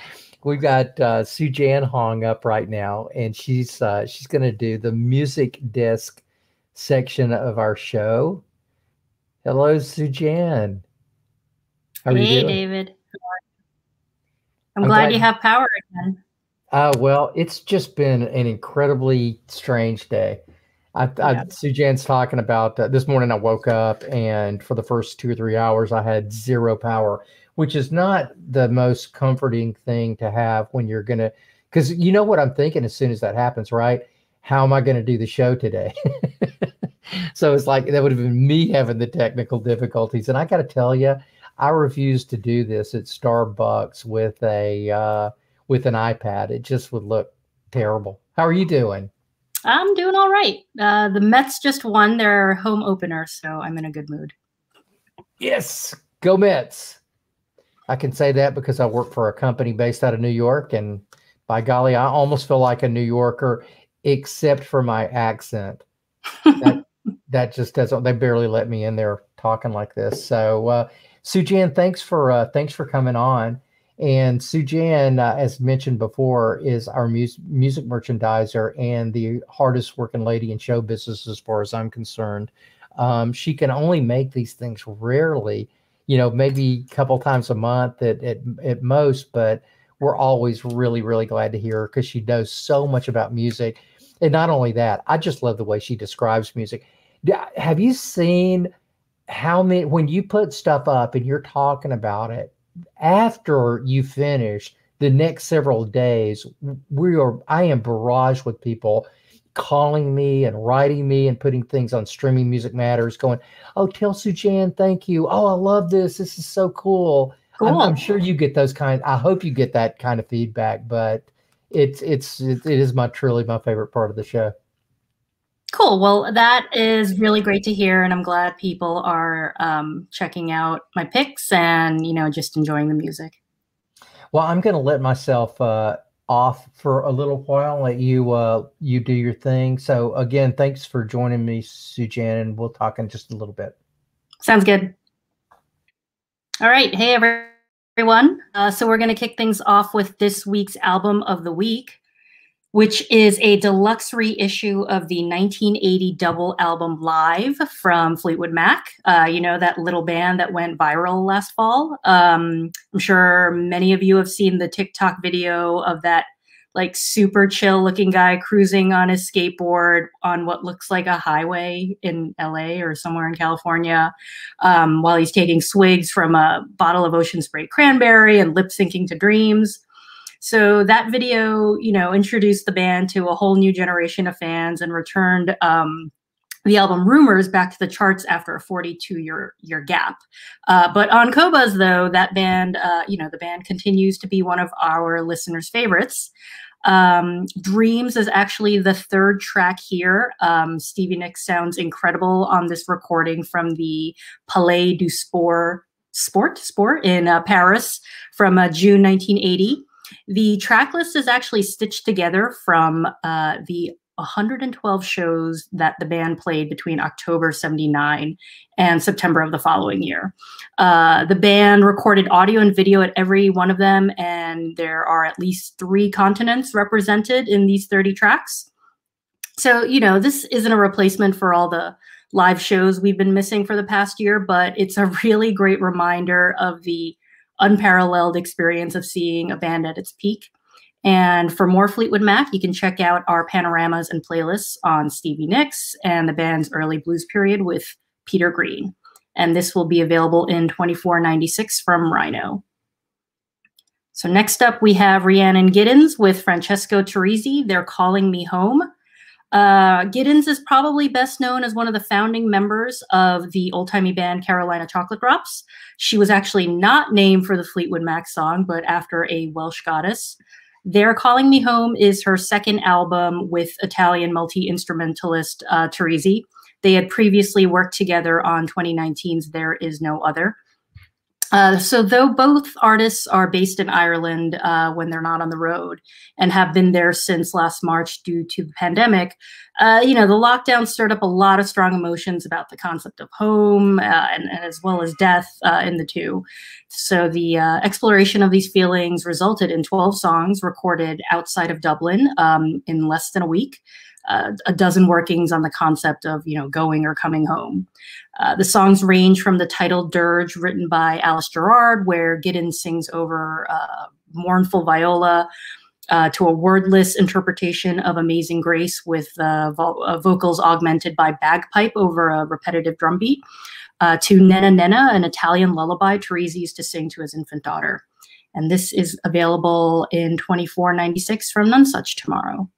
A: we've got uh, Sujan Hong up right now, and she's uh, she's going to do the music disc section of our show. Hello, Sujan. How
E: hey? David. I'm,
A: I'm
E: glad,
A: glad-
E: you have power again.
A: Uh, well, it's just been an incredibly strange day. I, I
E: Yeah.
A: Sujan's talking about uh, this morning. I woke up and for the first two or three hours, I had zero power, which is not the most comforting thing to have when you're gonna. Because you know what I'm thinking as soon as that happens, right? How am I going to do the show today? <laughs> so it's like that would have been me having the technical difficulties, and I got to tell you, I refuse to do this at Starbucks with a. Uh, with an iPad. It just would look terrible. How are you doing?
E: I'm doing all right. Uh, the Mets just won their home opener, so I'm in a good mood.
A: Yes, go Mets. I can say that because I work for a company based out of New York, and by golly, I almost feel like a New Yorker, except for my accent. <laughs> That, that just doesn't. They barely let me in there talking like this. So, uh, Sujan, thanks for uh, thanks for coming on. And Sujan, uh, as mentioned before, is our mus- music merchandiser and the hardest working lady in show business, as far as I'm concerned. Um, she can only make these things rarely, you know, maybe a couple times a month at, at, at most, but we're always really, really glad to hear her because she knows so much about music. And not only that, I just love the way she describes music. Have you seen how many, when you put stuff up and you're talking about it, after you finish the next several days, we are, I am barraged with people calling me and writing me and putting things on streaming music matters going oh tell sujan thank you. Oh i love this. This is so cool. I'm, I'm sure you get those kind i hope you get that kind of feedback but it's it's it, it is my truly my favorite part of the show
E: Cool. Well, that is really great to hear, and I'm glad people are um, checking out my picks and you know just enjoying the music.
A: well i'm going to let myself uh off for a little while let you uh you do your thing so again thanks for joining me sujan and we'll talk in just a little bit
E: Sounds good. All right. Hey, everyone. Uh, so, we're going to kick things off with this week's album of the week, which is a deluxe reissue of the 1980 double album Live from Fleetwood Mac. Uh, you know, that little band that went viral last fall. Um, I'm sure many of you have seen the TikTok video of that like super chill looking guy cruising on his skateboard on what looks like a highway in LA or somewhere in California um, while he's taking swigs from a bottle of ocean spray cranberry and lip syncing to dreams. So that video, you know, introduced the band to a whole new generation of fans and returned um, the album Rumours back to the charts after a 42 year year gap. Uh, but on Qobuz, though, that band, uh, you know, the band continues to be one of our listeners' favorites. Um, Dreams is actually the third track here. Um, Stevie Nicks sounds incredible on this recording from the Palais du Sport Sport Sport in uh, Paris from uh, June 1980. The track list is actually stitched together from uh, the 112 shows that the band played between October 79 and September of the following year. Uh, the band recorded audio and video at every one of them, and there are at least three continents represented in these 30 tracks. So, you know, this isn't a replacement for all the live shows we've been missing for the past year, but it's a really great reminder of the unparalleled experience of seeing a band at its peak. And for more Fleetwood Mac, you can check out our panoramas and playlists on Stevie Nicks and the band's early blues period with Peter Green. And this will be available in 2496 from Rhino. So next up, we have Rhiannon Giddens with Francesco Turrisi. They're calling me home. Uh, Giddens is probably best known as one of the founding members of the old timey band Carolina Chocolate Drops. She was actually not named for the Fleetwood Mac song, but after a Welsh goddess. They're Calling Me Home is her second album with Italian multi instrumentalist uh, Turrisi. They had previously worked together on 2019's There Is No Other. Uh, so, though both artists are based in Ireland uh, when they're not on the road and have been there since last March due to the pandemic, uh, you know, the lockdown stirred up a lot of strong emotions about the concept of home uh, and, and, as well as death uh, in the two. So, the exploration of these feelings resulted in 12 songs recorded outside of Dublin um, in less than a week uh, a dozen workings on the concept of you know going or coming home. Uh, the songs range from the title dirge written by Alice Gerrard, where Giddens sings over uh, mournful viola, uh, to a wordless interpretation of Amazing Grace with uh, vo uh, vocals augmented by bagpipe over a repetitive drum beat, to Nena Nena, an Italian lullaby Turrisi used to sing to his infant daughter. And this is available in 24.96 from Nonesuch tomorrow.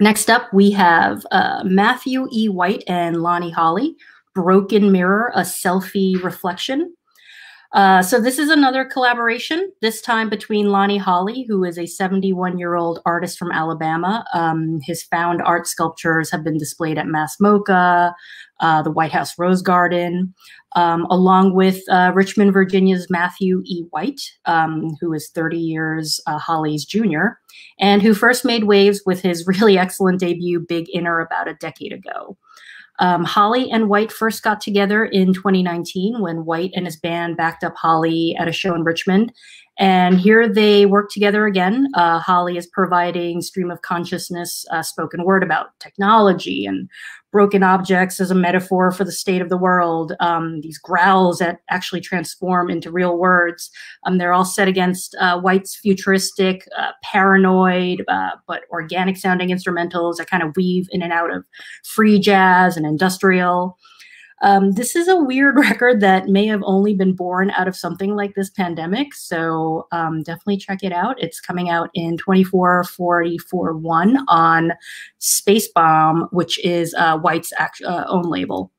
E: Next up, we have uh, Matthew E. White and Lonnie Holley, Broken Mirror, a selfie reflection. Uh, so this is another collaboration, this time between Lonnie Holley, who is a 71-year-old artist from Alabama. Um, his found art sculptures have been displayed at Mass MoCA, uh, the White House Rose Garden, um, along with uh, Richmond, Virginia's Matthew E. White, um, who is 30 years uh, Holley's junior, and who first made waves with his <laughs> really excellent debut, Big Inner, about a decade ago. Um, Holley and White first got together in 2019 when White and his band backed up Holley at a show in Richmond. And here they work together again. Uh, Holley is providing stream of consciousness uh, spoken word about technology and broken objects as a metaphor for the state of the world. Um, these growls that actually transform into real words. Um, they're all set against uh, White's futuristic, uh, paranoid, uh, but organic sounding instrumentals that kind of weave in and out of free jazz and industrial. Um, this is a weird <laughs> record that may have only been born out of something like this pandemic. So um, definitely check it out. It's coming out in 24441 on Space Bomb, which is uh, White's uh, own label.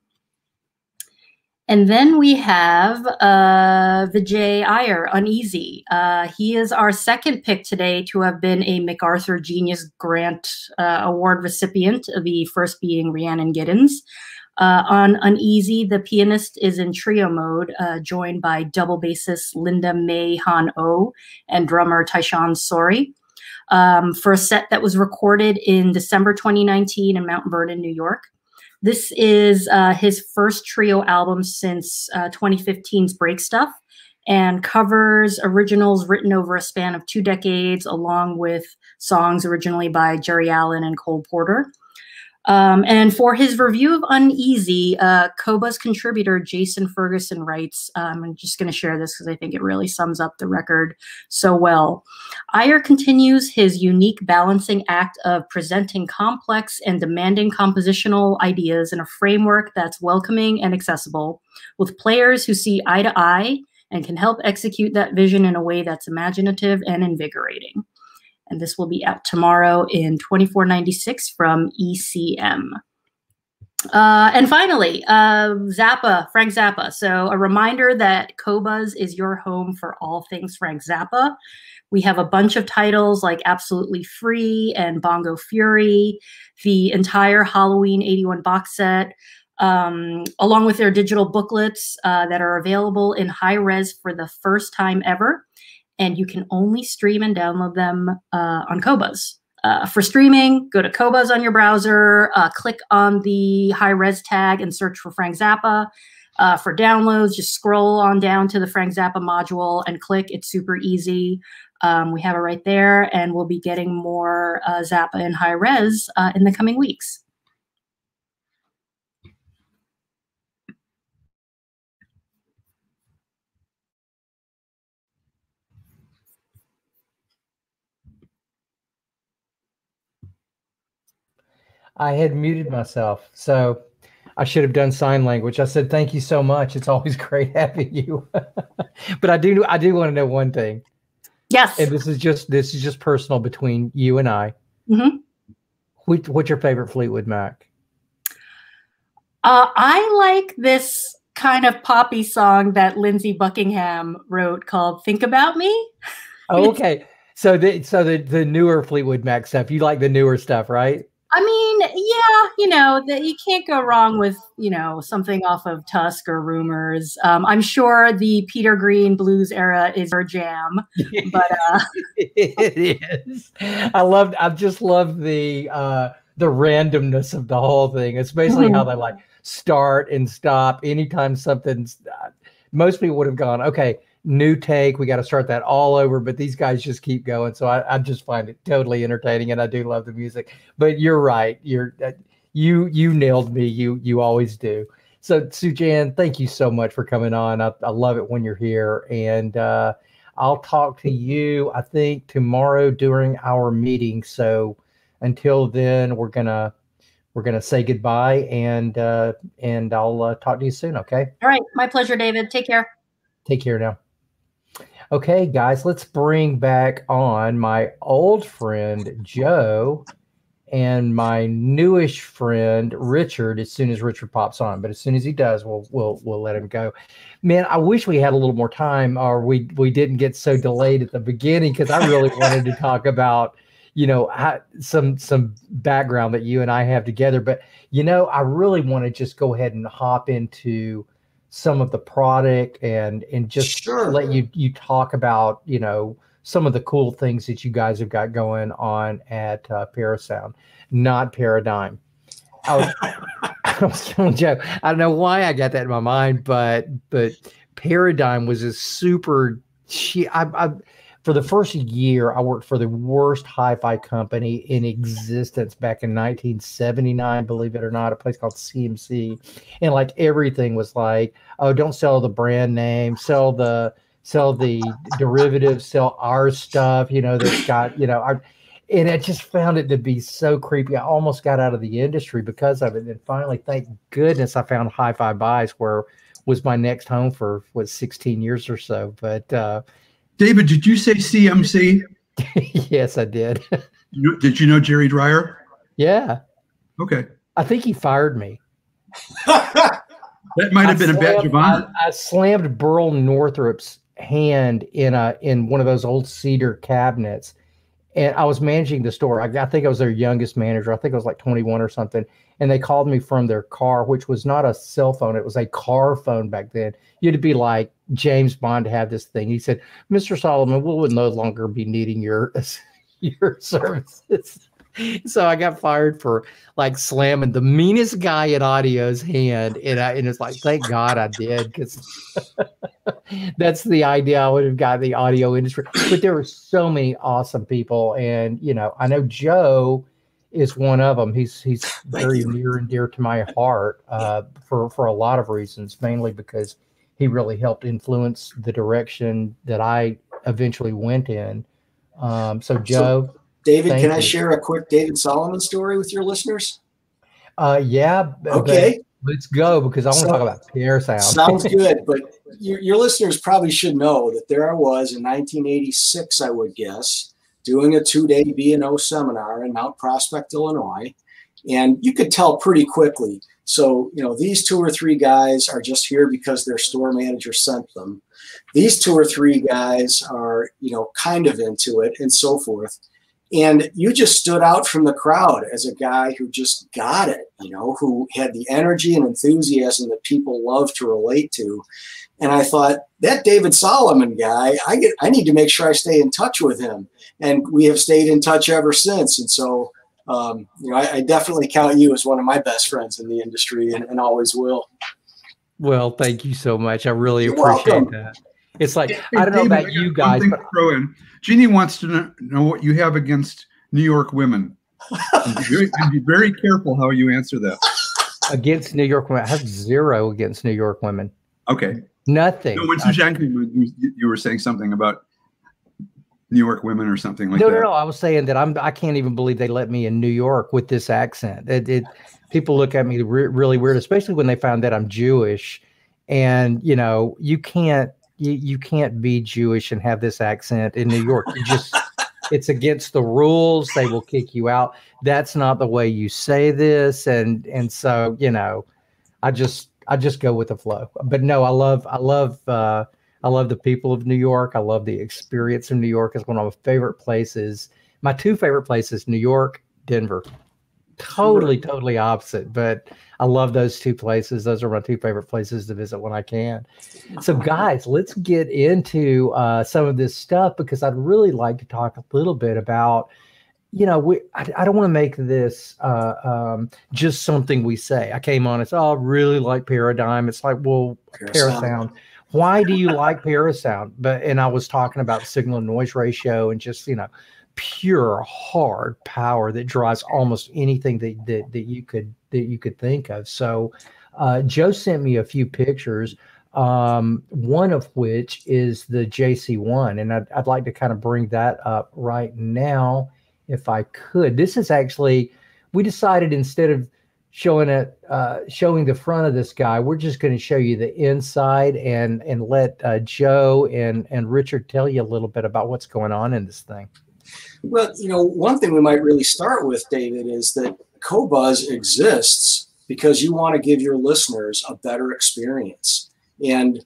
E: And then we have uh, Vijay Iyer, Uneasy. Uh, he is our second pick today to have been a MacArthur Genius Grant uh, Award recipient, the first being Rhiannon Giddens. Uh, on Uneasy, the pianist is in trio mode, uh, joined by double bassist Linda May Han O and drummer Tyshawn Sorey. Um, for a set that was recorded in December 2019 in Mount Vernon, New York. This is uh, his first trio album since 2015's uh, Break Stuff and covers originals written over a span of two decades, along with songs originally by Geri Allen and Cole Porter. Um, and for his review of Uneasy, uh, Qobuz contributor Jason Ferguson writes, um, I'm just going to share this because I think it really sums up the record so well. Iyer continues his unique balancing act of presenting complex and demanding compositional ideas in a framework that's welcoming and accessible, with players who see eye to eye and can help execute that vision in a way that's imaginative and invigorating and this will be out tomorrow in 2496 from ECM. Uh, and finally, uh, Zappa, Frank Zappa. So a reminder that Qobuz is your home for all things Frank Zappa. We have a bunch of titles like Absolutely Free and Bongo Fury, the entire Halloween 81 box set, um, along with their digital booklets uh, that are available in high res for the first time ever and you can only stream and download them uh, on Qobuz. Uh, for streaming, go to Qobuz on your browser, uh, click on the high res tag and search for Frank Zappa. Uh, for downloads, just scroll on down to the Frank Zappa module and click. It's super easy. Um, we have it right there, and we'll be getting more uh, Zappa in high res uh, in the coming weeks.
A: I had muted myself. So I should have done sign language. I said, thank you so much. It's always <laughs> great having you. <laughs> but I do, I do want to know one thing.
E: Yes.
A: And this is just, this is just personal between you and I.
E: Mm-hmm.
A: Which, what's your favorite Fleetwood Mac?
E: Uh, I like this kind of poppy song that Lindsey Buckingham wrote called "Think About Me."
A: Oh, okay. So the so the the newer Fleetwood Mac stuff. You like the newer stuff, right?
E: I mean, yeah, you know, that you can't go wrong with, you know, something off of Tusk or Rumours. Um, I'm sure the Peter Green blues era is our jam, <laughs> but uh,
A: it is. I love. I just love the uh, the randomness of the whole thing. It's basically how they like start and stop anytime something's. Uh, most people would have gone, okay, new take. We got to start that all over. But these guys just keep going. So I, I, just find it totally entertaining, and I do love the music. But you're right. You're uh, you you nailed me. You you always do. So Sujan, thank you so much for coming on. I, I love it when you're here, and uh, I'll talk to you. I think tomorrow during our meeting. So until then, we're gonna we're gonna say goodbye, and uh, and I'll uh, talk to you soon. Okay.
E: All right. My pleasure, David. Take care.
A: Take care now. Okay, guys, let's bring back on my old friend Joe and my newish friend Richard as soon as Richard pops on. But as soon as he does, we'll we'll we'll let him go. Man, I wish we had a little more time or we we didn't get so delayed at the beginning because I really <laughs> wanted to talk about you know how, some some background that you and I have together. But you know, I really want to just go ahead and hop into some of the product and and just sure. let you you talk about you know some of the cool things that you guys have got going on at uh, Parasound, not Paradigm. I was, <laughs> I was telling Joe, I don't know why I got that in my mind, but but Paradigm was a super. She, I, I for the first year, I worked for the worst hi-fi company in existence back in 1979. Believe it or not, a place called CMC, and like everything was like, oh, don't sell the brand name, sell the sell the derivatives, sell our stuff. You know that's got you know our. And I just found it to be so creepy. I almost got out of the industry because of it. And finally, thank goodness, I found Hi-Fi Buys, where was my next home for what 16 years or so. But uh,
C: David, did you say CMC? <laughs>
A: yes, I did.
C: you, did you know Jerry Dreyer?
A: Yeah.
C: Okay.
A: I think he fired me.
C: that might have been slammed, a badge of honor.
A: I, I, slammed Burl Northrop's hand in a in one of those old cedar cabinets, and I was managing the store. I, I think I was their youngest manager. I think I was like 21 or something. And they called me from their car, which was not a cell phone; it was a car phone back then. You had to be like James Bond to have this thing. He said, "Mr. Solomon, we will no longer be needing your <laughs> your services." <laughs> so I got fired for like slamming the meanest guy at audio's hand, and I, and it's like, thank God I did because <laughs> that's the idea I would have got the audio industry. But there were so many awesome people, and you know, I know Joe is one of them. He's he's very near and dear to my heart uh, for for a lot of reasons, mainly because he really helped influence the direction that I eventually went in. Um, so, Joe, so,
D: David, can you. I share a quick David Solomon story with your listeners?
A: Uh, yeah.
D: Okay.
A: Let's go because I want so, to talk about Parasound.
D: sounds <laughs> good, but your, your listeners probably should know that there I was in 1986, I would guess, doing a two-day B&O seminar in Mount Prospect, Illinois, and you could tell pretty quickly so, you know, these two or three guys are just here because their store manager sent them. These two or three guys are, you know, kind of into it and so forth. And you just stood out from the crowd as a guy who just got it, you know, who had the energy and enthusiasm that people love to relate to. And I thought that David Solomon guy, I get, I need to make sure I stay in touch with him. And we have stayed in touch ever since. And so um, you know, I, I, definitely count you as one of my best friends in the industry and, and always will.
A: Well, thank you so much. I really You're appreciate welcome. that. It's like, I don't know about you guys, but
C: throw in. Jeannie wants to know, what you have against New York women. <laughs> be be very careful how you answer that.
A: Against New York women, I have zero against New York women.
C: Okay.
A: Nothing.
C: No, when you, you were saying something about New York women or something like
A: no,
C: that.
A: No, no, I was saying that I'm. I can't even believe they let me in New York with this accent. It, it people look at me re- really weird, especially when they found that I'm Jewish. And you know, you can't you, you can't be Jewish and have this accent in New York. You just <laughs> it's against the rules. They will kick you out. That's not the way you say this. And and so, you know, I just I just go with the flow. But no, I love I love uh I love the people of New York. I love the experience of New York. It's one of my favorite places. My two favorite places, New York, Denver. Totally, totally opposite. But I love those two places. Those are my two favorite places to visit when I can. So, guys, let's get into uh, some of this stuff because I'd really like to talk a little bit about you know, we I, I don't want to make this uh, um, just something we say. I came on and "Oh, I really like Paradigm." It's like, well, Parasound. Parasound. Why do you like Parasound? But and I was talking about signal noise ratio and just you know, pure hard power that drives almost anything that that, that you could that you could think of. So, uh, Joe sent me a few pictures. Um, one of which is the JC1, and I'd, I'd like to kind of bring that up right now if I could. This is actually, we decided instead of showing it, uh, showing the front of this guy, we're just going to show you the inside and and let uh, Joe and and Richard tell you a little bit about what's going on in this thing.
D: Well, you know, one thing we might really start with, David, is that Qobuz exists because you want to give your listeners a better experience. And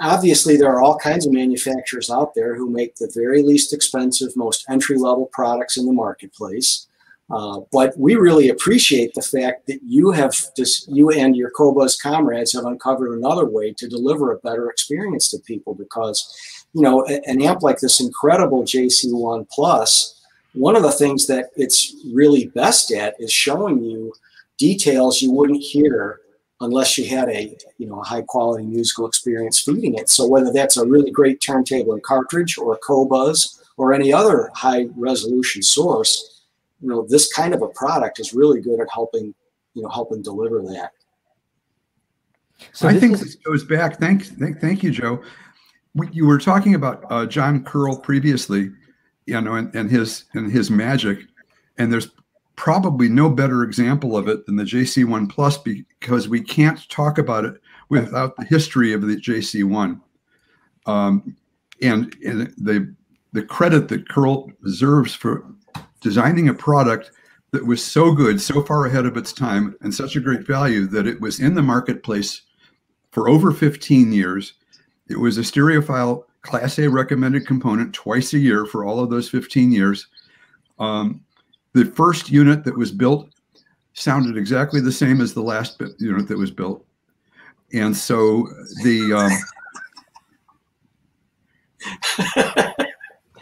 D: obviously there are all kinds of manufacturers out there who make the very least expensive most entry level products in the marketplace uh, but we really appreciate the fact that you have just you and your Qobuz comrades have uncovered another way to deliver a better experience to people because you know an amp like this incredible jc1 plus one of the things that it's really best at is showing you details you wouldn't hear unless you had a you know a high quality musical experience feeding it. So whether that's a really great turntable and cartridge or a Qobuz or any other high resolution source, you know this kind of a product is really good at helping you know helping deliver that.
C: So I think is- this goes back. Thank, thank, thank you, Joe. You were talking about uh, John Curl previously, you know, and, and his and his magic, and there's probably no better example of it than the JC1 Plus because we can't talk about it without the history of the JC1. Um, and, and the, the credit that Curl deserves for designing a product that was so good, so far ahead of its time, and such a great value that it was in the marketplace for over 15 years. It was a stereophile Class A recommended component twice a year for all of those 15 years. Um, the first unit that was built sounded exactly the same as the last unit that was built. And so the.
A: Um,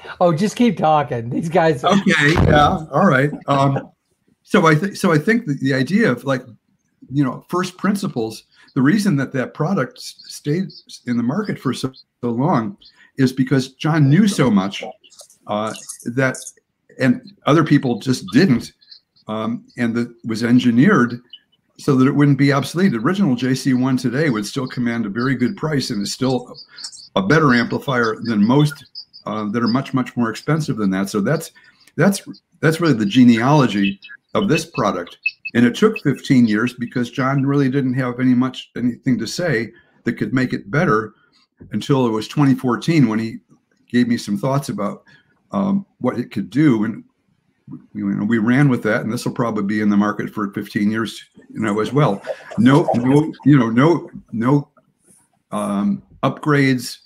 A: <laughs> oh, just keep talking. These guys.
C: Okay. Yeah. All right. Um, so I think so. I think the, the idea of like, you know, first principles. The reason that that product stayed in the market for so, so long is because John knew so much uh, that and other people just didn't. Um, and that was engineered so that it wouldn't be obsolete. The original JC1 today would still command a very good price and is still a better amplifier than most uh, that are much much more expensive than that. So that's that's that's really the genealogy of this product. And it took 15 years because John really didn't have any much anything to say that could make it better until it was 2014 when he gave me some thoughts about um, what it could do. And you know, we ran with that, and this will probably be in the market for 15 years, you know, as well. No, no, you know, no, no um, upgrades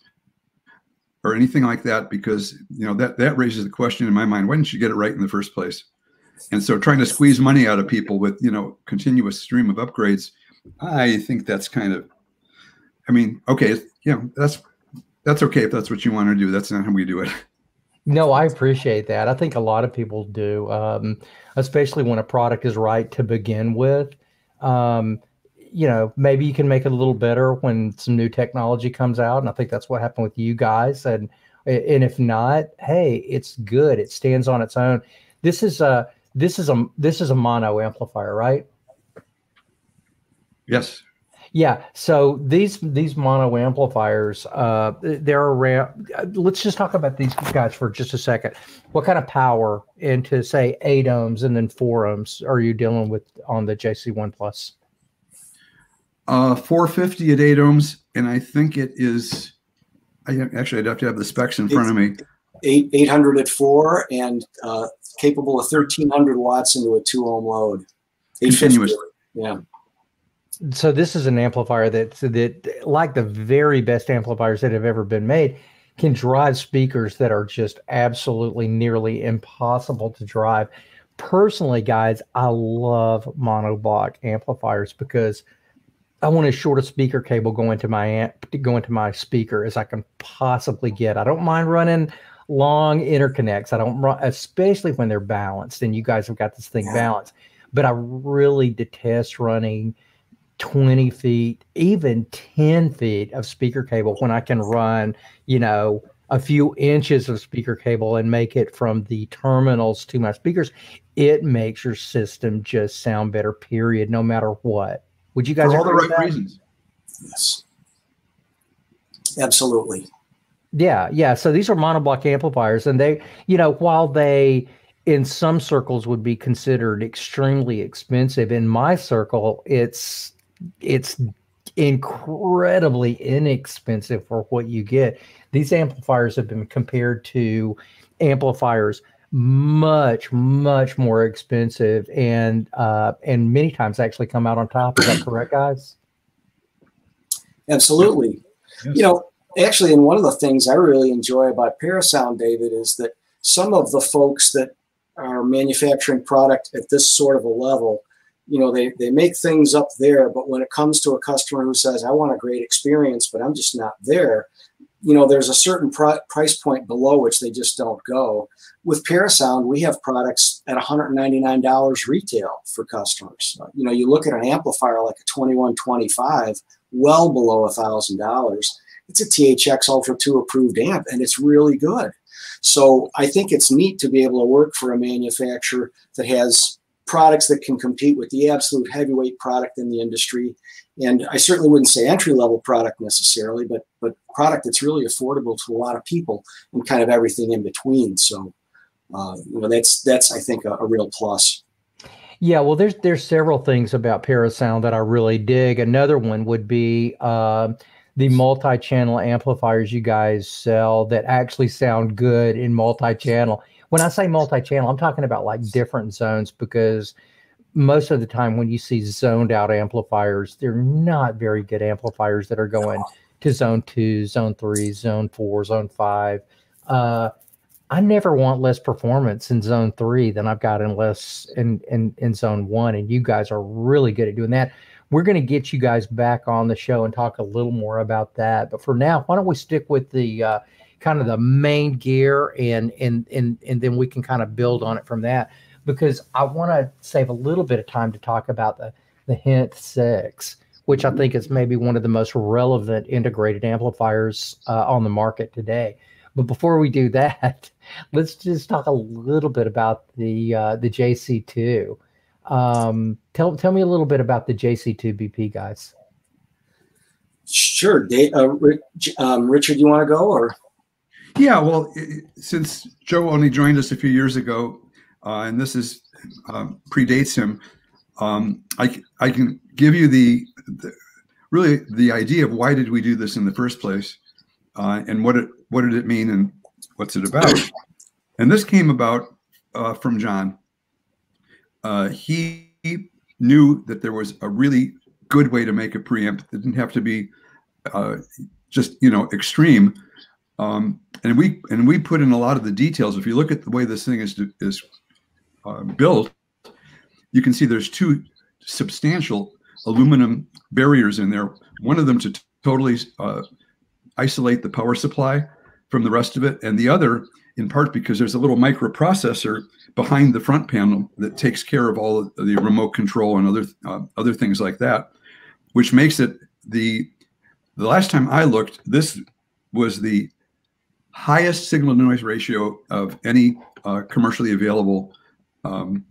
C: or anything like that, because you know that that raises the question in my mind: Why didn't you get it right in the first place? And so, trying to squeeze money out of people with you know continuous stream of upgrades, I think that's kind of, I mean, okay, yeah, that's that's okay if that's what you want to do. That's not how we do it.
A: No, I appreciate that. I think a lot of people do, um, especially when a product is right to begin with. Um, you know, maybe you can make it a little better when some new technology comes out, and I think that's what happened with you guys. And and if not, hey, it's good. It stands on its own. This is a this is a this is a mono amplifier, right?
C: Yes.
A: Yeah. So these these mono amplifiers, uh, they're around. Let's just talk about these guys for just a second. What kind of power into say eight ohms and then four ohms are you dealing with on the JC One Plus?
C: Uh, 450 at eight ohms, and I think it is. I actually I'd have to have the specs in front of me.
D: Eight, 800 at four and uh, capable of 1300 watts into a two ohm load.
C: Continuous.
D: Yeah.
A: So this is an amplifier that that like the very best amplifiers that have ever been made can drive speakers that are just absolutely nearly impossible to drive. Personally, guys, I love monoblock amplifiers because I want as short a speaker cable going to my amp to go into my speaker as I can possibly get. I don't mind running long interconnects. I don't run, especially when they're balanced. And you guys have got this thing yeah. balanced. But I really detest running 20 feet, even 10 feet of speaker cable when I can run, you know, a few inches of speaker cable and make it from the terminals to my speakers. It makes your system just sound better, period, no matter what. Would you guys
C: for all the right reasons?
D: Yes, absolutely.
A: Yeah, yeah. So these are monoblock amplifiers, and they, you know, while they in some circles would be considered extremely expensive, in my circle, it's it's incredibly inexpensive for what you get. These amplifiers have been compared to amplifiers much much more expensive and uh and many times actually come out on top is that correct guys
D: absolutely yes. you know actually and one of the things i really enjoy about parasound david is that some of the folks that are manufacturing product at this sort of a level you know they, they make things up there but when it comes to a customer who says i want a great experience but i'm just not there you know there's a certain pr- price point below which they just don't go with Parasound, we have products at $199 retail for customers. You know, you look at an amplifier like a 2125, well below $1,000. It's a THX Ultra 2 approved amp, and it's really good. So I think it's neat to be able to work for a manufacturer that has products that can compete with the absolute heavyweight product in the industry. And I certainly wouldn't say entry level product necessarily, but but product that's really affordable to a lot of people and kind of everything in between. So uh, you know that's that's I think a, a, real plus.
A: Yeah, well, there's there's several things about Parasound that I really dig. Another one would be uh, the multi-channel amplifiers you guys sell that actually sound good in multi-channel. When I say multi-channel, I'm talking about like different zones because most of the time when you see zoned out amplifiers, they're not very good amplifiers that are going to zone two, zone three, zone four, zone five. Uh, I never want less performance in zone three than I've got in less in, in, in zone one. And you guys are really good at doing that. We're going to get you guys back on the show and talk a little more about that. But for now, why don't we stick with the uh, kind of the main gear and, and, and, and then we can kind of build on it from that because I want to save a little bit of time to talk about the, the Hint 6, which I think is maybe one of the most relevant integrated amplifiers uh, on the market today. But before we do <laughs> that, let's just talk a little bit about the uh, the JC2. Um, tell tell me a little bit about the JC2 BP guys.
D: Sure, Dave, uh, um, Richard, you want to go or?
C: Yeah, well, it, since Joe only joined us a few years ago, uh, and this is um, predates him, um, I I can give you the, the, really the idea of why did we do this in the first place, uh, and what it what did it mean and what's it about? And this came about uh, from John. Uh, he knew that there was a really good way to make a preamp that didn't have to be uh, just you know extreme. Um, and we and we put in a lot of the details. If you look at the way this thing is is uh, built, you can see there's two substantial aluminum barriers in there. One of them to totally uh, isolate the power supply from the rest of it, and the other in part because there's a little microprocessor behind the front panel that takes care of all of the remote control and other uh, other things like that, which makes it the the last time I looked, this was the highest signal to noise ratio of any uh, commercially available um,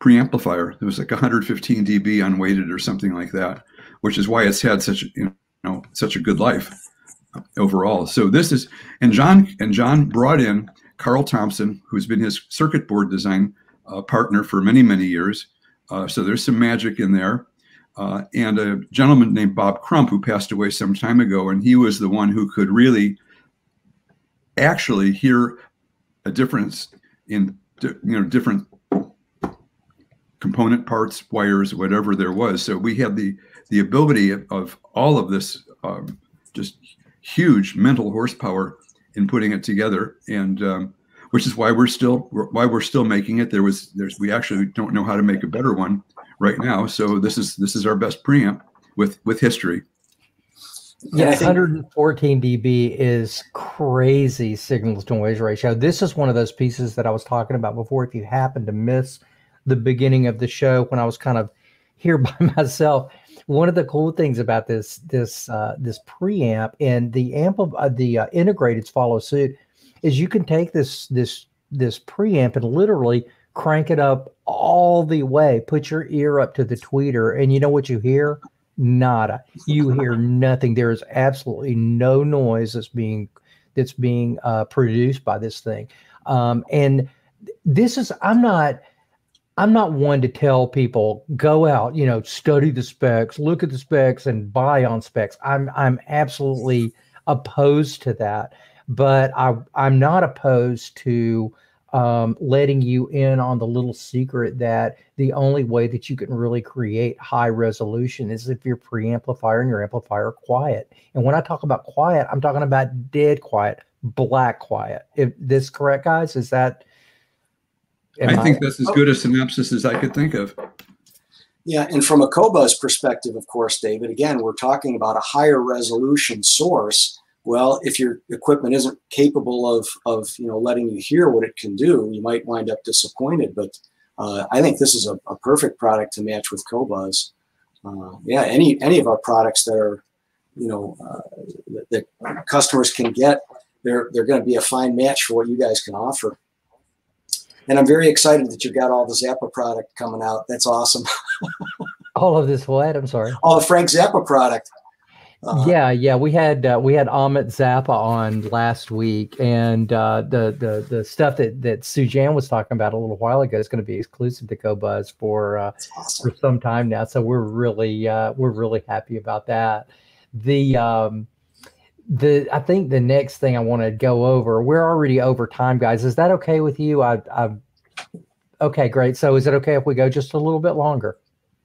C: preamplifier. It was like 115 dB unweighted or something like that, which is why it's had such you know such a good life overall. So this is, and John and John brought in Carl Thompson, who's been his circuit board design uh, partner for many many years. Uh, so there's some magic in there. Uh, and a gentleman named Bob Crump, who passed away some time ago, and he was the one who could really actually hear a difference in you know different component parts, wires, whatever there was. So we had the the ability of, of all of this um, just huge mental horsepower in putting it together, and um, which is why we're still why we're still making it. There was there's we actually don't know how to make a better one right now. So this is this is our best preamp with with history.
A: Yeah, 114 dB is crazy signal to noise ratio. This is one of those pieces that I was talking about before. If you happen to miss the beginning of the show when I was kind of here <laughs> by myself. One of the cool things about this this uh, this preamp and the amp uh, the uh, integrateds follow suit is you can take this this this preamp and literally crank it up all the way. Put your ear up to the tweeter, and you know what you hear? Nada. You hear nothing. There is absolutely no noise that's being that's being uh, produced by this thing. Um, and this is I'm not I'm not one to tell people go out, you know, study the specs, look at the specs, and buy on specs. I'm I'm absolutely opposed to that, but I I'm not opposed to um, letting you in on the little secret that the only way that you can really create high resolution is if your preamplifier and your amplifier are quiet. And when I talk about quiet, I'm talking about dead quiet, black quiet. If this correct, guys, is that
C: I think that's as good a synopsis as I could think of.
D: Yeah, and from a Qobuz perspective, of course, David, again, we're talking about a higher resolution source. Well, if your equipment isn't capable of, of you know, letting you hear what it can do, you might wind up disappointed. But uh, I think this is a, a, perfect product to match with Qobuz. Uh, yeah, any any of our products that are, you know, uh, that, that customers can get, they're they're going to be a fine match for what you guys can offer. And I'm very excited that you've got all the Zappa product coming out. That's awesome. <laughs>
A: all of this what? I'm sorry.
D: All the Frank Zappa product.
A: Uh, yeah, yeah, we had uh, we had Ahmet Zappa on last week, and uh, the the the stuff that that Sujan was talking about a little while ago is going to be exclusive to Qobuz for uh, awesome. for some time now. So we're really uh, we're really happy about that. The um, the I think the next thing I want to go over, we're already over time, guys. Is that okay with you? I, I okay, great. So is it okay if we go just a little bit longer?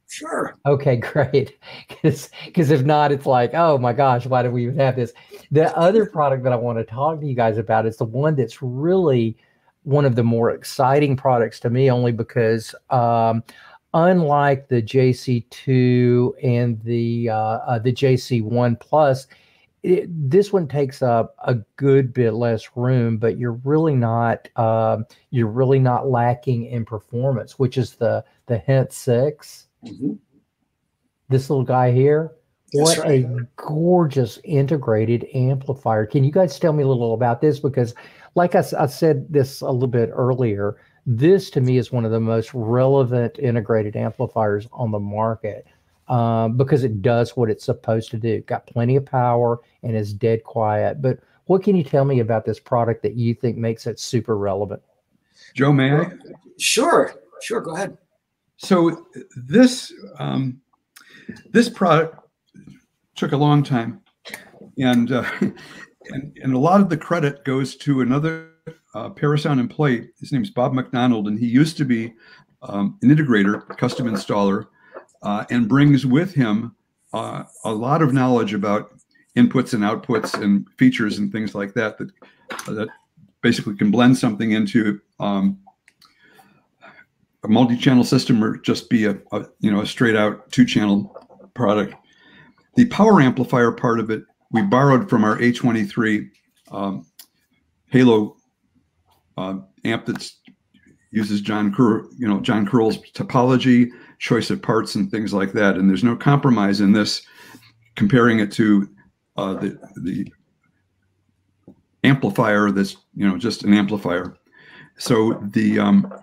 D: Sure.
A: Okay, <laughs> great. Because if not, it's like, oh my gosh, why do we even have this? The other product that I want to talk to you guys about is the one that's really one of the more exciting products to me, only because um, unlike the JC2 and the uh, uh, the JC1 Plus, it, this one takes up a good bit less room, but you're really not um, you're really not lacking in performance, which is the the Hint 6 mm-hmm. This little guy here. What right. a gorgeous integrated amplifier! Can you guys tell me a little about this? Because, like I, I said this a little bit earlier, this to me is one of the most relevant integrated amplifiers on the market um, because it does what it's supposed to do. Got plenty of power and is dead quiet. But what can you tell me about this product that you think makes it super relevant?
C: Joe, may I?
D: Sure, sure. Go ahead.
C: So this um, this product took a long time, and, uh, <laughs> and and a lot of the credit goes to another uh, Parasound employee. His name's Bob McDonald, and he used to be um, an integrator, custom installer uh, and brings with him uh, a lot of knowledge about inputs and outputs and features and things like that that that basically can blend something into um, a multi-channel system or just be a, a, you know a straight out two-channel product. The power amplifier part of it we borrowed from our A23 um, Halo uh, amp that uses John Cur- you know John Curl's topology choice of parts and things like that. And there's no compromise in this comparing it to uh, the the amplifier that's you know just an amplifier. So the um,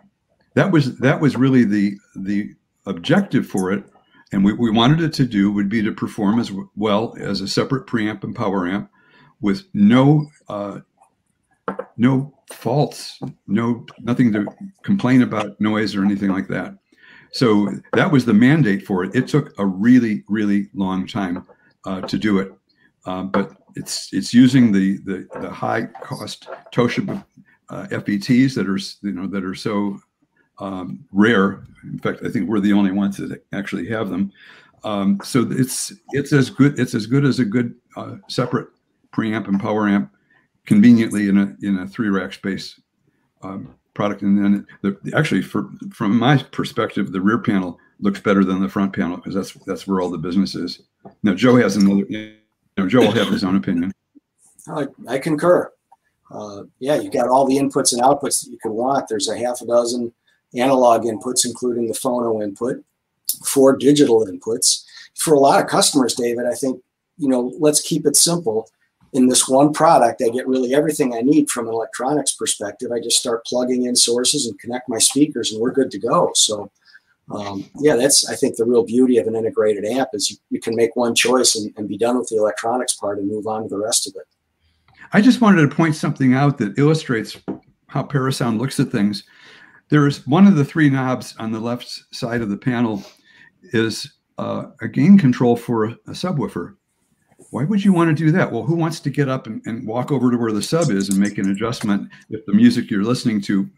C: that was that was really the the objective for it, and we, we wanted it to do would be to perform as well as a separate preamp and power amp with no uh, no faults, no nothing to complain about noise or anything like that. So that was the mandate for it. It took a really, really long time uh, to do it, uh, but it's it's using the the, the high cost Toshiba uh, FETs that are you know that are so um, rare. In fact, I think we're the only ones that actually have them. Um, so it's it's as good it's as good as a good uh, separate preamp and power amp conveniently in a in a three rack space um, product. And then the, actually, for from my perspective, the rear panel looks better than the front panel because that's that's where all the business is. Now Joe has another. You know, Joe will have his own opinion.
D: I, I concur. Uh, yeah, you got all the inputs and outputs that you could want. There's a half a dozen analog inputs, including the phono input, four digital inputs. For a lot of customers, David, I think, you know, let's keep it simple. In this one product, I get really everything I need from an electronics perspective. I just start plugging in sources and connect my speakers, and we're good to go. So, um, yeah, that's I think the real beauty of an integrated amp is you, you can make one choice and, and be done with the electronics part and move on to the rest of it.
C: I just wanted to point something out that illustrates how Parasound looks at things. There's one of the three knobs on the left side of the panel is uh, a gain control for a, subwoofer. Why would you want to do that? Well, who wants to get up and, and, walk over to where the sub is and make an adjustment if the music you're listening to,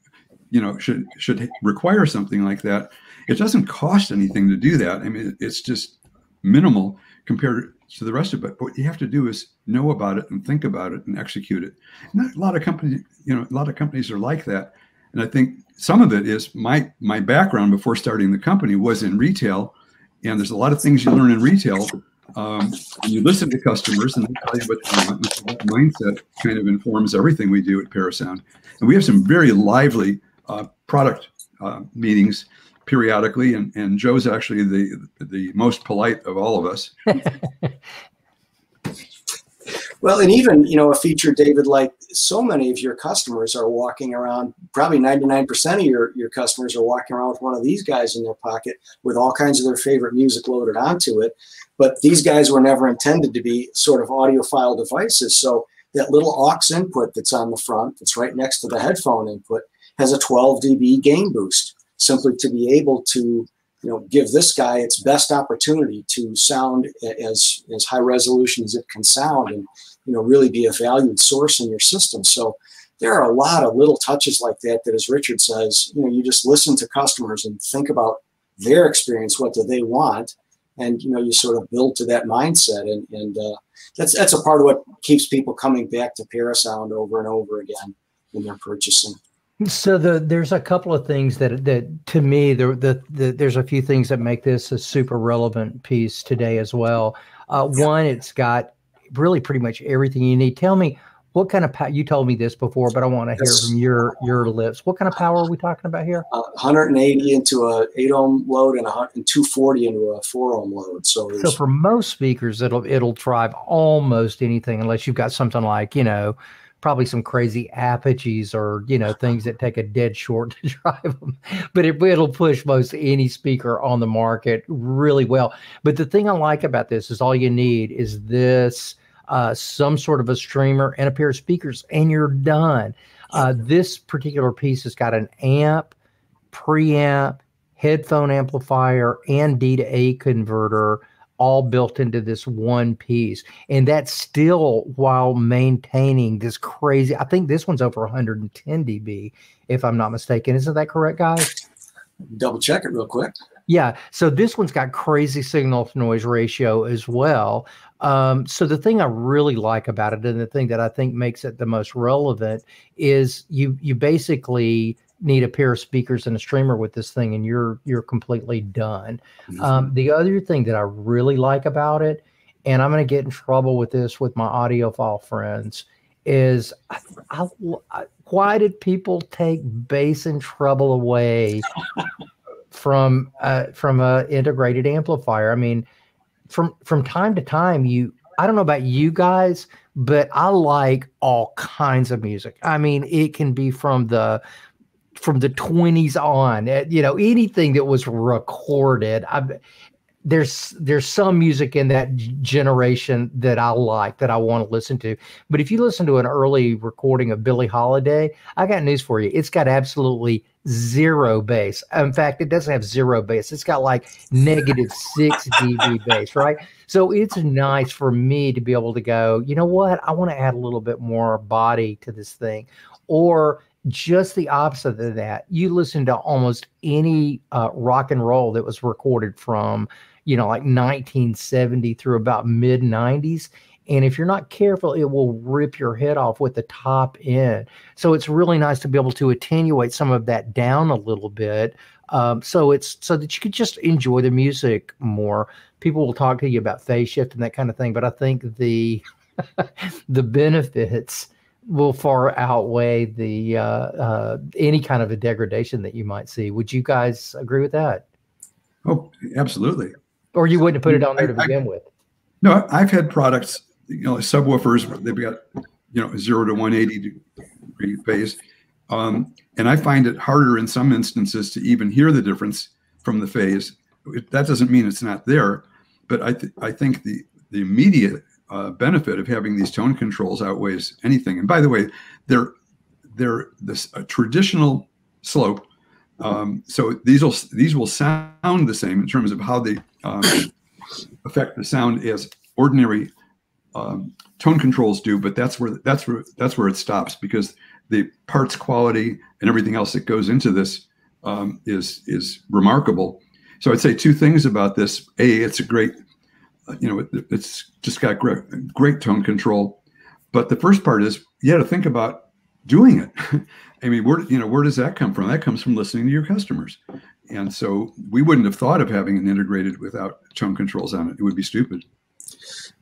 C: you know, should should require something like that? It doesn't cost anything to do that. I mean, it's just minimal compared to the rest of it. But what you have to do is know about it and think about it and execute it. A lot of companies, you know, a lot of companies are like that. And I think some of it is my my background before starting the company was in retail, and there's a lot of things you learn in retail. Um, you listen to customers and they tell you what they want. That mindset kind of informs everything we do at Parasound. And we have some very lively uh, product uh, meetings periodically, and, and Joe's actually the the most polite of all of us. <laughs>
D: well, and even you know a feature, David, like so many of your customers are walking around. Probably ninety nine percent of your your customers are walking around with one of these guys in their pocket with all kinds of their favorite music loaded onto it. But these guys were never intended to be sort of audiophile devices. So that little aux input that's on the front, that's right next to the headphone input, has a 12 dB gain boost simply to be able to you know give this guy its best opportunity to sound as as high resolution as it can sound and you know really be a valued source in your system so there are a lot of little touches like that that as richard says you know you just listen to customers and think about their experience what do they want and you know you sort of build to that mindset and and uh, that's that's a part of what keeps people coming back to parasound over and over again when they're purchasing
A: so the, there's a couple of things that that to me the, the, the there's a few things that make this a super relevant piece today as well. Uh, one, it's got really pretty much everything you need. Tell me what kind of power you told me this before, but I want to hear from your your lips. What kind of power are we talking about here?
D: Uh, 180 into a eight ohm load and, a, and 240 into a four ohm load. So
A: so for most speakers, it'll it'll drive almost anything unless you've got something like you know probably some crazy apogees or you know things that take a dead short <laughs> to drive them but it, it'll push most any speaker on the market really well but the thing i like about this is all you need is this uh, some sort of a streamer and a pair of speakers and you're done uh, this particular piece has got an amp preamp headphone amplifier and d to a converter all built into this one piece. And that's still while maintaining this crazy, I think this one's over 110 dB, if I'm not mistaken. Isn't that correct, guys?
D: Double check it real quick.
A: Yeah. So this one's got crazy signal to noise ratio as well. Um, so the thing I really like about it, and the thing that I think makes it the most relevant, is you you basically need a pair of speakers and a streamer with this thing and you're you're completely done mm-hmm. um, the other thing that i really like about it and i'm going to get in trouble with this with my audiophile friends is I, I, I, why did people take bass and treble away <laughs> from uh, from a integrated amplifier i mean from from time to time you i don't know about you guys but i like all kinds of music i mean it can be from the from the 20s on eh, you know anything that was recorded I, there's there's some music in that generation that I like that I want to listen to. But if you listen to an early recording of Billie Holiday, I got news for you. It's got absolutely zero bass. In fact, it doesn't have zero bass. It's got like negative six dB bass, right? So it's nice for me to be able to go, you know what? I want to add a little bit more body to this thing. Or just the opposite of that. You listen to almost any uh, rock and roll that was recorded from, you know, like 1970 through about mid 90s. And if you're not careful, it will rip your head off with the top end. So it's really nice to be able to attenuate some of that down a little bit. Um, so it's so that you could just enjoy the music more. People will talk to you about phase shift and that kind of thing, but I think the <laughs> the benefits will far outweigh the uh, uh, any kind of a degradation that you might see. Would you guys agree with that?
C: Oh, absolutely.
A: Or you wouldn't put it on there to begin
C: I,
A: with?
C: No, I've had products, you know, subwoofers. They've got you know zero to one eighty degree phase, um, and I find it harder in some instances to even hear the difference from the phase. It, that doesn't mean it's not there, but I th- I think the the immediate uh, benefit of having these tone controls outweighs anything. And by the way, they're they're this a traditional slope. Um, so these will these will sound the same in terms of how they um, affect the sound as ordinary um, tone controls do. But that's where that's where that's where it stops because the parts quality and everything else that goes into this um, is is remarkable. So I'd say two things about this. A, it's a great you know, it, it's just got great, great tone control. But the first part is you got to think about doing it. <laughs> I mean, where you know where does that come from? That comes from listening to your customers. And so we wouldn't have thought of having an integrated without tone controls on it. It would be stupid.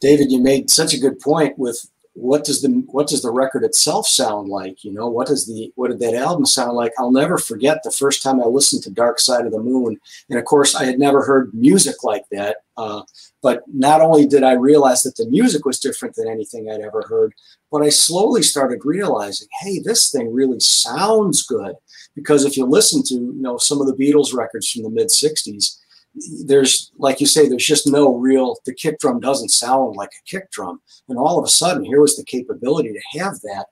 D: David, you made such a good point with what does the what does the record itself sound like? You know what does the what did that album sound like? I'll never forget the first time i listened to dark side of the moon. And of course i had never heard music like that uh, but not only did i realize that the music was different than anything i'd ever heard but i slowly started realizing hey this thing really sounds good. Because if you listen to you know some of the beatles records from the mid 60s there's like you say there's just no real the kick drum doesn't sound like a kick drum. And all of a sudden here was the capability to have that.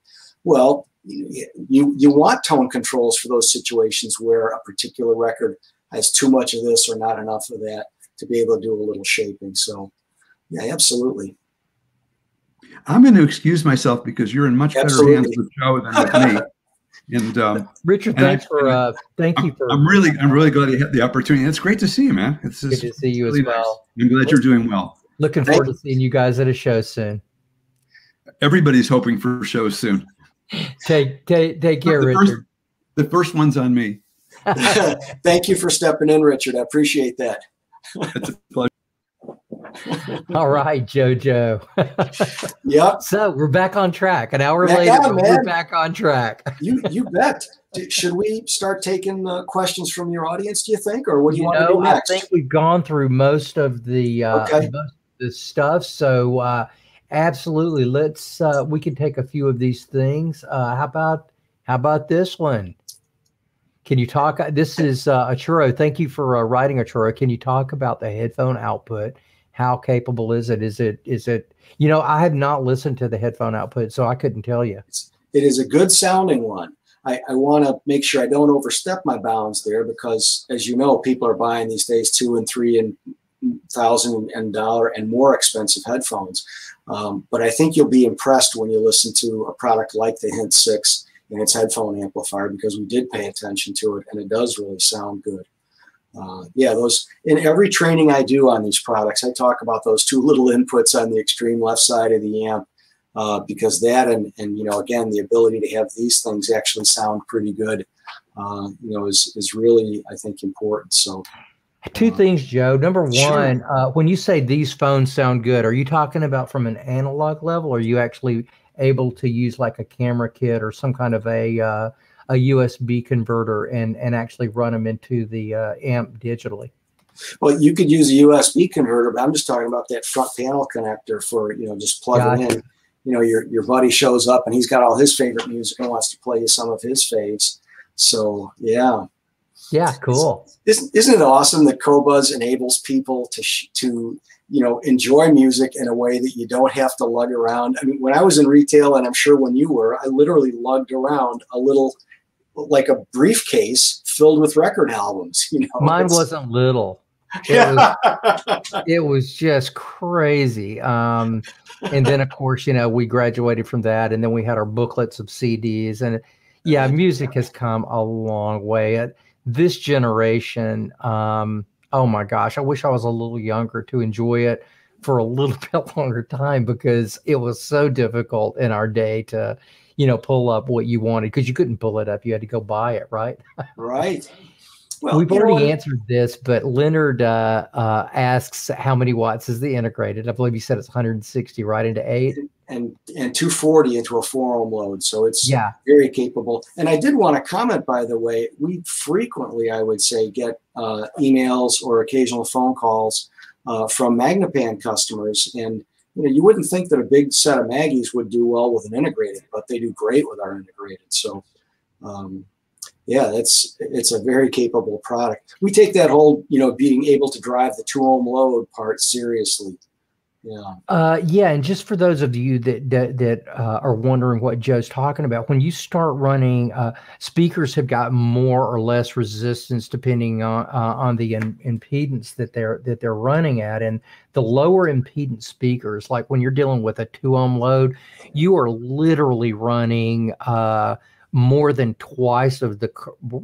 D: Well you you want tone controls for those situations where a particular record has too much of this or not enough of that to be able to do a little shaping. So yeah absolutely.
C: I'm going to excuse myself because you're in much absolutely. better hands with joe than with me <laughs> And um,
A: Richard, thanks I, for uh, thank
C: I'm,
A: you for.
C: I'm really I'm really glad you had the opportunity. It's great to see you, man. It's
A: good to see you really as well.
C: Nice. I'm glad you're doing well.
A: Looking forward to seeing you guys at a show soon.
C: Everybody's hoping for shows soon.
A: Take take take care, the
C: Richard.
A: First,
C: the first one's on me. <laughs>
D: Thank you for stepping in, Richard. I appreciate that.
C: It's a pleasure. <laughs>
A: All right, JoJo. <laughs>
D: yep.
A: So we're back on track. An hour yeah, later, we're back on track. <laughs>
D: you you bet. Should we start taking uh, questions from your audience? Do you think, or what do you,
A: you
D: want
A: know,
D: to do next?
A: I think we've gone through most of the uh, okay. of the stuff. So uh, absolutely, let's uh, we can take a few of these things. Uh, how about how about this one? Can you talk? This is uh, a churro. Thank you for uh, writing a churro. Can you talk about the headphone output how capable is it? Is it is it you know I have not listened to the headphone output, so I couldn't tell you.
D: It is a good sounding one. I, I want to make sure I don't overstep my bounds there because, as you know, people are buying these days two and three and thousand and dollar and more expensive headphones. Um, but I think you'll be impressed when you listen to a product like the Hint 6 and its headphone amplifier because we did pay attention to it and it does really sound good uh, yeah, those in every training I do on these products, I talk about those two little inputs on the extreme left side of the amp uh, because that and and you know again the ability to have these things actually sound pretty good, uh, you know, is is really I think important. So.
A: Two uh, things, Joe. Number one, sure. Uh, when you say these phones sound good, are you talking about from an analog level? Or are you actually able to use like a camera kit or some kind of a uh, a USB converter and and actually run them into the uh, amp digitally.
D: Well, you could use a USB converter, but I'm just talking about that front panel connector for you know just plugging gotcha. in. You know, your your buddy shows up and he's got all his favorite music and wants to play you some of his faves. So yeah,
A: yeah, cool.
D: Isn't, isn't it awesome that Qobuz enables people to to you know enjoy music in a way that you don't have to lug around? I mean, when I was in retail, and I'm sure when you were, I literally lugged around a little like a briefcase filled with record albums. You know,
A: mine wasn't little. It was, <laughs> it was just crazy. Um, and then of course, you know, we graduated from that, and then we had our booklets of CDs, and yeah, music has come a long way. At this generation, um, oh my gosh, I wish I was a little younger to enjoy it for a little <laughs> bit longer time because it was so difficult in our day to, you know, pull up what you wanted because you couldn't pull it up. You had to go buy it, right?
D: Right.
A: Well, we've already answered this, but Leonard uh, uh, asks how many watts is the integrated? I believe you said it's 160 right into eight
D: and and 240 into a four ohm load. So it's
A: yeah.
D: very capable. And I did want to comment, by the way, we frequently, I would say, get uh, emails or occasional phone calls uh, from Magnepan customers. And you know, you wouldn't think that a big set of Maggies would do well with an integrated, but they do great with our integrated. So um, yeah, that's it's a very capable product. We take that whole, you know, being able to drive the two ohm load part seriously. Yeah.
A: Uh, yeah, and just for those of you that that, that uh, are wondering what Joe's talking about, when you start running, uh, speakers have got more or less resistance depending on uh, on the in, impedance that they're that they're running at, and the lower impedance speakers, like when you're dealing with a two ohm load, you are literally running uh, more than twice of the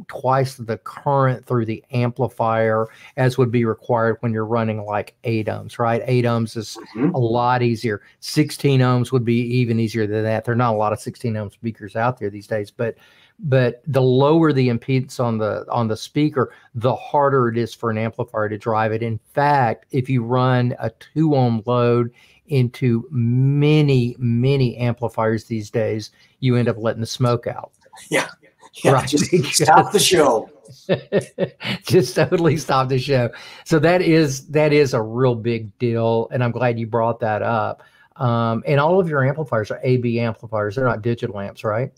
A: twice the current through the amplifier as would be required when you're running like 8 ohms right? 8 ohms is mm-hmm. a lot easier. 16 ohms would be even easier than that. There're not a lot of 16 ohm speakers out there these days but but the lower the impedance on the on the speaker the harder it is for an amplifier to drive it. In fact if you run a 2 ohm load into many many amplifiers these days you end up letting the smoke out <laughs>
D: yeah. yeah right. Just <laughs> stop the show. <laughs>
A: just totally stop the show. So that is that is a real big deal, and I'm glad you brought that up. Um, and all of your amplifiers are AB amplifiers; they're not digital amps, right?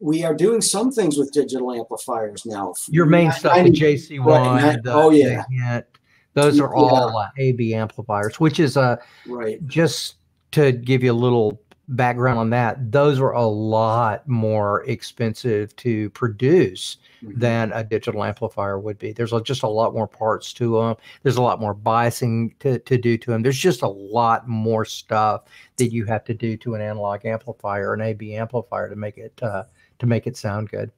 D: We are doing some things with digital amplifiers now.
A: Your main stuff, the JC one,
D: oh yeah,
A: those are all uh, AB amplifiers, which is a uh,
D: right.
A: Just to give you a little background on that, those are a lot more expensive to produce mm-hmm. than a digital amplifier would be. There's just a lot more parts to them. There's a lot more biasing to, to do to them. There's just a lot more stuff that you have to do to an analog amplifier, an AB amplifier, to make it uh, to make it sound good.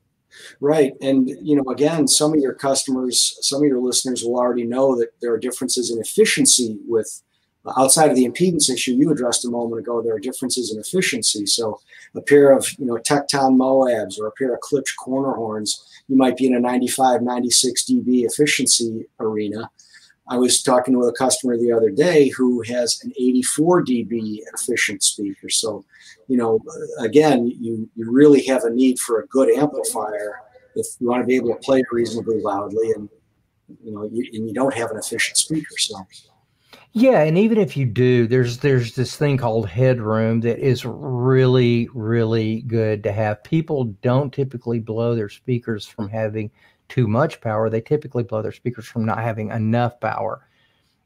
D: Right. And, you know, again, some of your customers, some of your listeners will already know that there are differences in efficiency with outside of the impedance issue you addressed a moment ago, there are differences in efficiency. So a pair of you know Tekton Moabs or a pair of Klipsch corner horns, you might be in a 95, 96 dB efficiency arena. I was talking with a customer the other day who has an 84 dB efficient speaker. So, you know, again, you, you really have a need for a good amplifier if you want to be able to play reasonably loudly and, you know, you, and you don't have an efficient speaker. So,
A: yeah, and even if you do, there's there's this thing called headroom that is really really good to have. People don't typically blow their speakers from having too much power. They typically blow their speakers from not having enough power.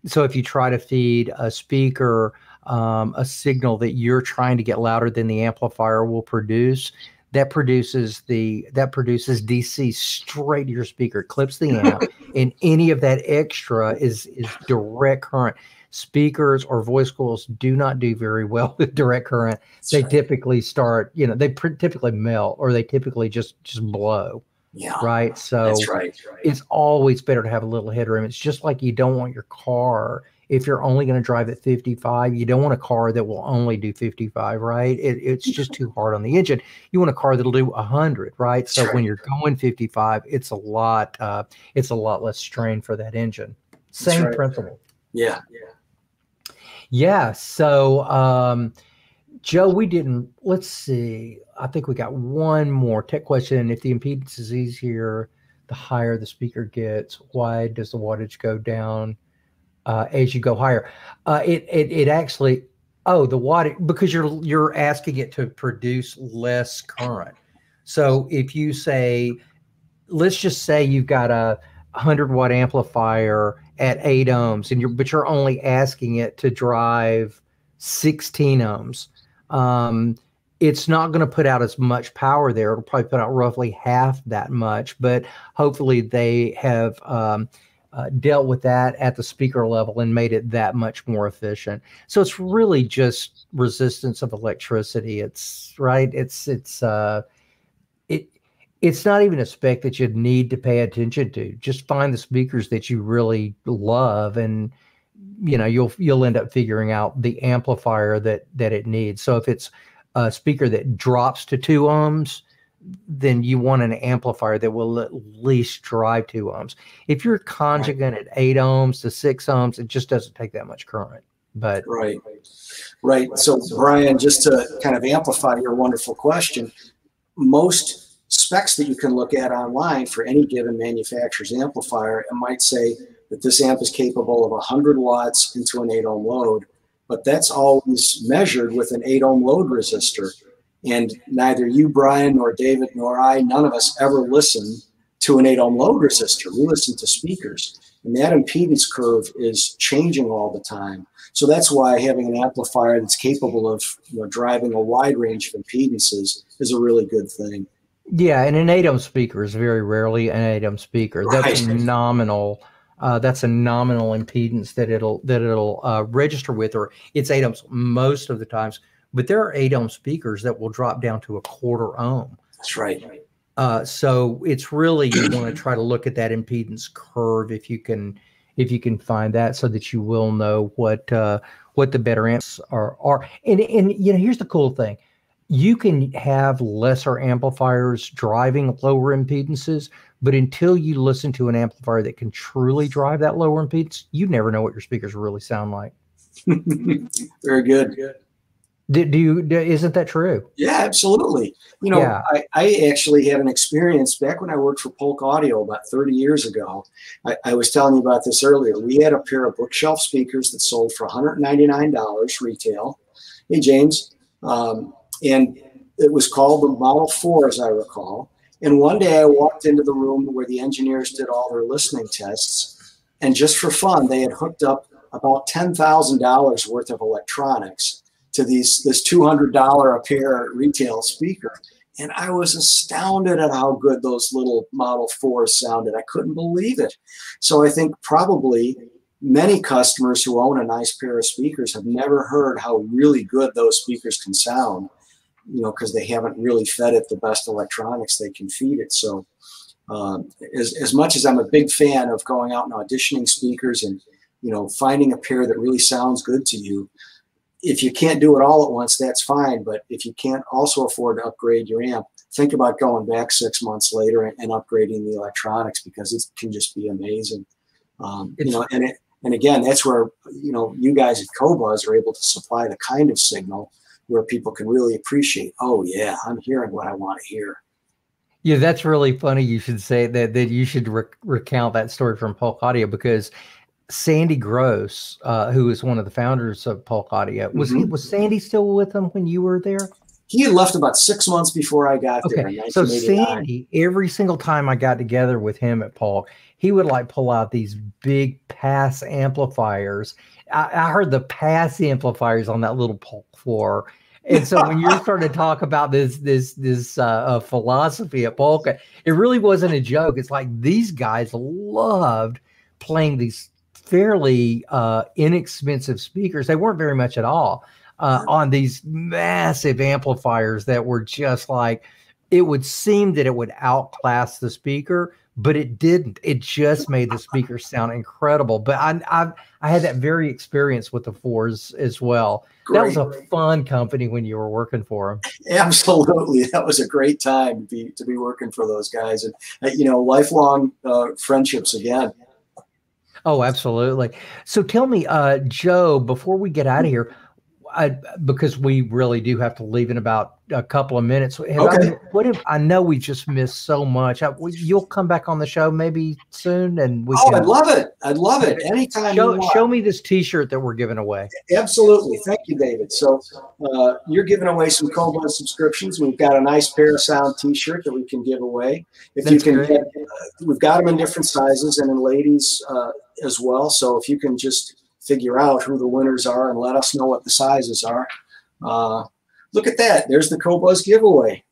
A: So if you try to feed a speaker um, a signal that you're trying to get louder than the amplifier will produce, that produces the that produces DC straight to your speaker, clips the amp, <laughs> and any of that extra is is direct current speakers or voice coils do not do very well <laughs> with direct current. That's they right. typically start, you know, they pr- typically melt or they typically just just blow.
D: Yeah.
A: Right. So
D: That's right,
A: right. it's always better to have a little headroom. It's just like you don't want your car if you're only going to drive at 55, you don't want a car that will only do 55, right? It, it's just too hard on the engine. You want a car that'll do 100, right? So right. when you're going 55, it's a lot. Uh, it's a lot less strain for that engine. Same right. principle.
D: Yeah. Yeah.
A: Yeah. So, um, Joe, we didn't. Let's see. I think we got one more tech question. If the impedance is easier, the higher the speaker gets, why does the wattage go down uh, as you go higher? Uh, it, it it actually. Oh, the wattage because you're you're asking it to produce less current. So if you say, let's just say you've got a 100 watt amplifier at 8 ohms and you're but you're only asking it to drive 16 ohms. Um, it's not going to put out as much power there. It'll probably put out roughly half that much but hopefully they have um, uh, dealt with that at the speaker level and made it that much more efficient. So it's really just resistance of electricity. It's right it's it's uh, it's not even a spec that you'd need to pay attention to. Just find the speakers that you really love and you know you'll you'll end up figuring out the amplifier that that it needs. So if it's a speaker that drops to 2 ohms, then you want an amplifier that will at least drive 2 ohms. If you're conjugate right. at 8 ohms to 6 ohms, it just doesn't take that much current. But
D: right. Right. So Brian, just to kind of amplify your wonderful question, most specs that you can look at online for any given manufacturer's amplifier and might say that this amp is capable of 100 watts into an 8 ohm load, but that's always measured with an 8 ohm load resistor. And neither you, Brian, nor David, nor I, none of us ever listen to an 8 ohm load resistor. We listen to speakers. And that impedance curve is changing all the time. So that's why having an amplifier that's capable of you know, driving a wide range of impedances is a really good thing.
A: Yeah, and an 8 ohm speaker is very rarely an 8 ohm speaker. Right. That's nominal. Uh, that's a nominal impedance that it'll that it'll uh, register with, or it's 8 ohms most of the times. But there are 8 ohm speakers that will drop down to a quarter ohm.
D: That's right.
A: Uh, so it's really you want <clears throat> to try to look at that impedance curve if you can if you can find that, so that you will know what uh, what the better amps are are. And and you know here's the cool thing you can have lesser amplifiers driving lower impedances, but until you listen to an amplifier that can truly drive that lower impedance, you never know what your speakers really sound like. <laughs>
D: Very good.
A: Do, do you isn't that true?
D: Yeah, absolutely. You know, yeah. I, I actually had an experience back when I worked for Polk Audio about 30 years ago. I, I was telling you about this earlier. We had a pair of bookshelf speakers that sold for $199 retail. Hey, James, um, and it was called the Model 4, as I recall. And one day I walked into the room where the engineers did all their listening tests. And just for fun, they had hooked up about $10,000 worth of electronics to these this $200 a pair retail speaker. And I was astounded at how good those little Model 4s sounded. I couldn't believe it. So I think probably many customers who own a nice pair of speakers have never heard how really good those speakers can sound you know, because they haven't really fed it the best electronics they can feed it. So, uh, as, as much as I'm a big fan of going out and auditioning speakers and, you know, finding a pair that really sounds good to you, if you can't do it all at once, that's fine. But if you can't also afford to upgrade your amp, think about going back six months later and, and upgrading the electronics because it can just be amazing. Um, you know, and it, and again, that's where you know you guys at Qobuz are able to supply the kind of signal where people can really appreciate, oh yeah, I'm hearing what I want to hear.
A: Yeah, that's really funny. You should say that that you should rec- recount that story from Polk Audio because Sandy Gross, uh, was one of the founders of Polk Audio, was mm-hmm. he was Sandy still with them when you were there?
D: He had left about six months before I got okay. there.
A: So Sandy, every single time I got together with him at Polk, he would like pull out these big pass amplifiers. I, I heard the pass amplifiers on that little Polk floor and so when you're starting to talk about this this this uh, uh, philosophy at Polka, it really wasn't a joke. It's like these guys loved playing these fairly uh, inexpensive speakers. They weren't very much at all uh, on these massive amplifiers that were just like it would seem that it would outclass the speaker, but it didn't. It just made the <laughs> speaker sound incredible. But I, I, I had that very experience with the fours as well. Great. That was a fun company when you were working for them.
D: Absolutely, <laughs> that was a great time to be to be working for those guys, and uh, you know, lifelong uh, friendships again.
A: Oh, absolutely. So tell me, uh, Joe, before we get out of here, I, because we really do have to leave in about a couple of minutes. Have okay. I, what if I know we just missed so much? I, you'll come back on the show maybe soon, and we.
D: Oh, can, I'd love it! I'd love it anytime.
A: Show, show me this T-shirt that we're giving away.
D: Absolutely, thank you, David. So uh, you're giving away some Qobuz subscriptions. We've got a nice Parasound T-shirt that we can give away. If That's you can, get, uh, we've got them in different sizes and in ladies uh, as well. So if you can just figure out who the winners are and let us know what the sizes are. Look at that. There's the Qobuz giveaway.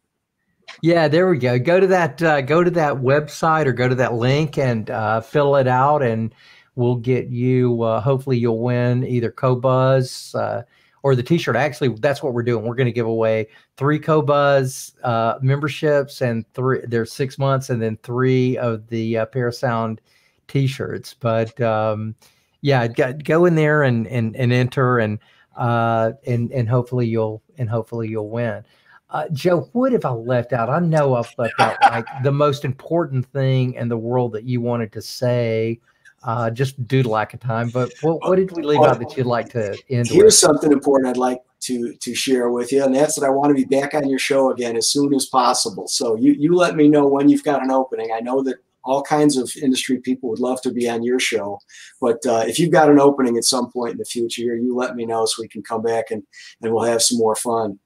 A: Yeah, there we go. Go to that uh, go to that website or go to that link and uh, fill it out, and we'll get you. Uh, hopefully, you'll win either Qobuz uh, or the t-shirt. Actually, that's what we're doing. We're going to give away three Qobuz uh, memberships and three. There's six months, and then three of the uh, Parasound t-shirts. But um, yeah, go, go in there and and and enter and uh, and and hopefully you'll and hopefully you'll win. Uh, Joe, what have I left out? I know I've left out like the most important thing in the world that you wanted to say, uh, just due to lack of time. But what, what did we leave out that you'd like to end?
D: Here's
A: with?
D: something important I'd like to to share with you, and that's that I want to be back on your show again as soon as possible. So you you let me know when you've got an opening. I know that all kinds of industry people would love to be on your show, but uh, if you've got an opening at some point in the future, you let me know so we can come back and and we'll have some more fun.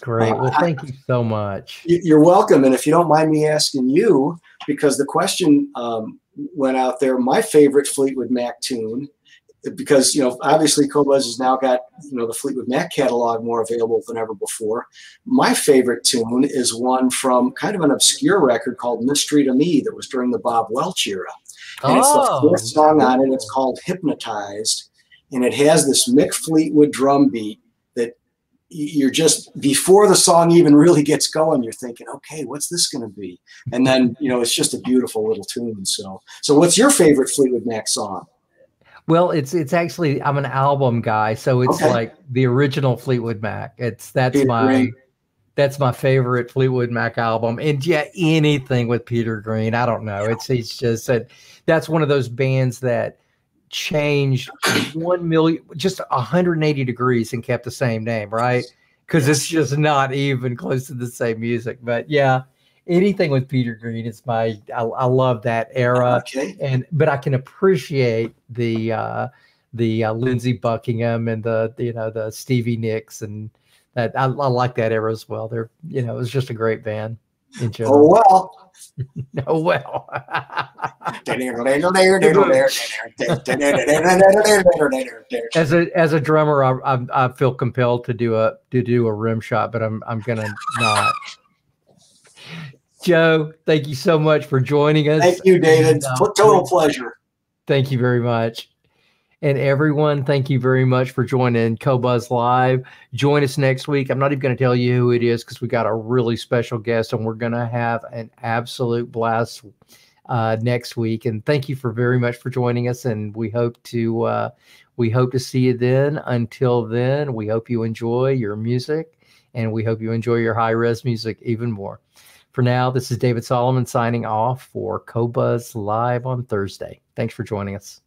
A: Great. Well, thank you so much.
D: You're welcome. And if you don't mind me asking you, because the question um, went out there, my favorite Fleetwood Mac tune because you know obviously Qobuz has now got you know the Fleetwood Mac catalog more available than ever before. My favorite tune is one from kind of an obscure record called "Mystery to Me" that was during the Bob Welch era, and oh. it's the oh. fourth song on it. It's called "Hypnotized," and it has this Mick Fleetwood drum beat that you're just before the song even really gets going you're thinking okay what's this going to be and then you know it's just a beautiful little tune so so what's your favorite fleetwood mac song
A: well, it's it's actually I'm an album guy, so it's okay. like the original Fleetwood Mac. It's that's Peter my Green. that's my favorite Fleetwood Mac album. And yeah, anything with Peter Green, I don't know. It's it's just that that's one of those bands that changed one million just 180 degrees and kept the same name, right? Because it's just not even close to the same music. But yeah, anything with Peter Green is my I, I love that era. Okay. And but I can appreciate the uh the uh, Lindsey Buckingham and the, you know the Stevie Nicks and that I, I, like that era as well. They're you know it was just a great band in general. <laughs>
D: Oh well.
A: oh <laughs> well. as a as a drummer, I, I, I feel compelled to do a to do a rim shot, but I'm I'm gonna not. Joe, thank you so much for joining us.
D: Thank you, David. Uh, Total pleasure.
A: Thank you very much. And everyone, thank you very much for joining Qobuz Live. Join us next week. I'm not even going to tell you who it is because we got a really special guest and we're going to have an absolute blast uh, next week. And thank you for very much for joining us. And we hope to uh, we hope to see you then. Until then, we hope you enjoy your music and we hope you enjoy your high res music even more. For now, this is David Solomon signing off for Qobuz Live on Thursday. Thanks for joining us.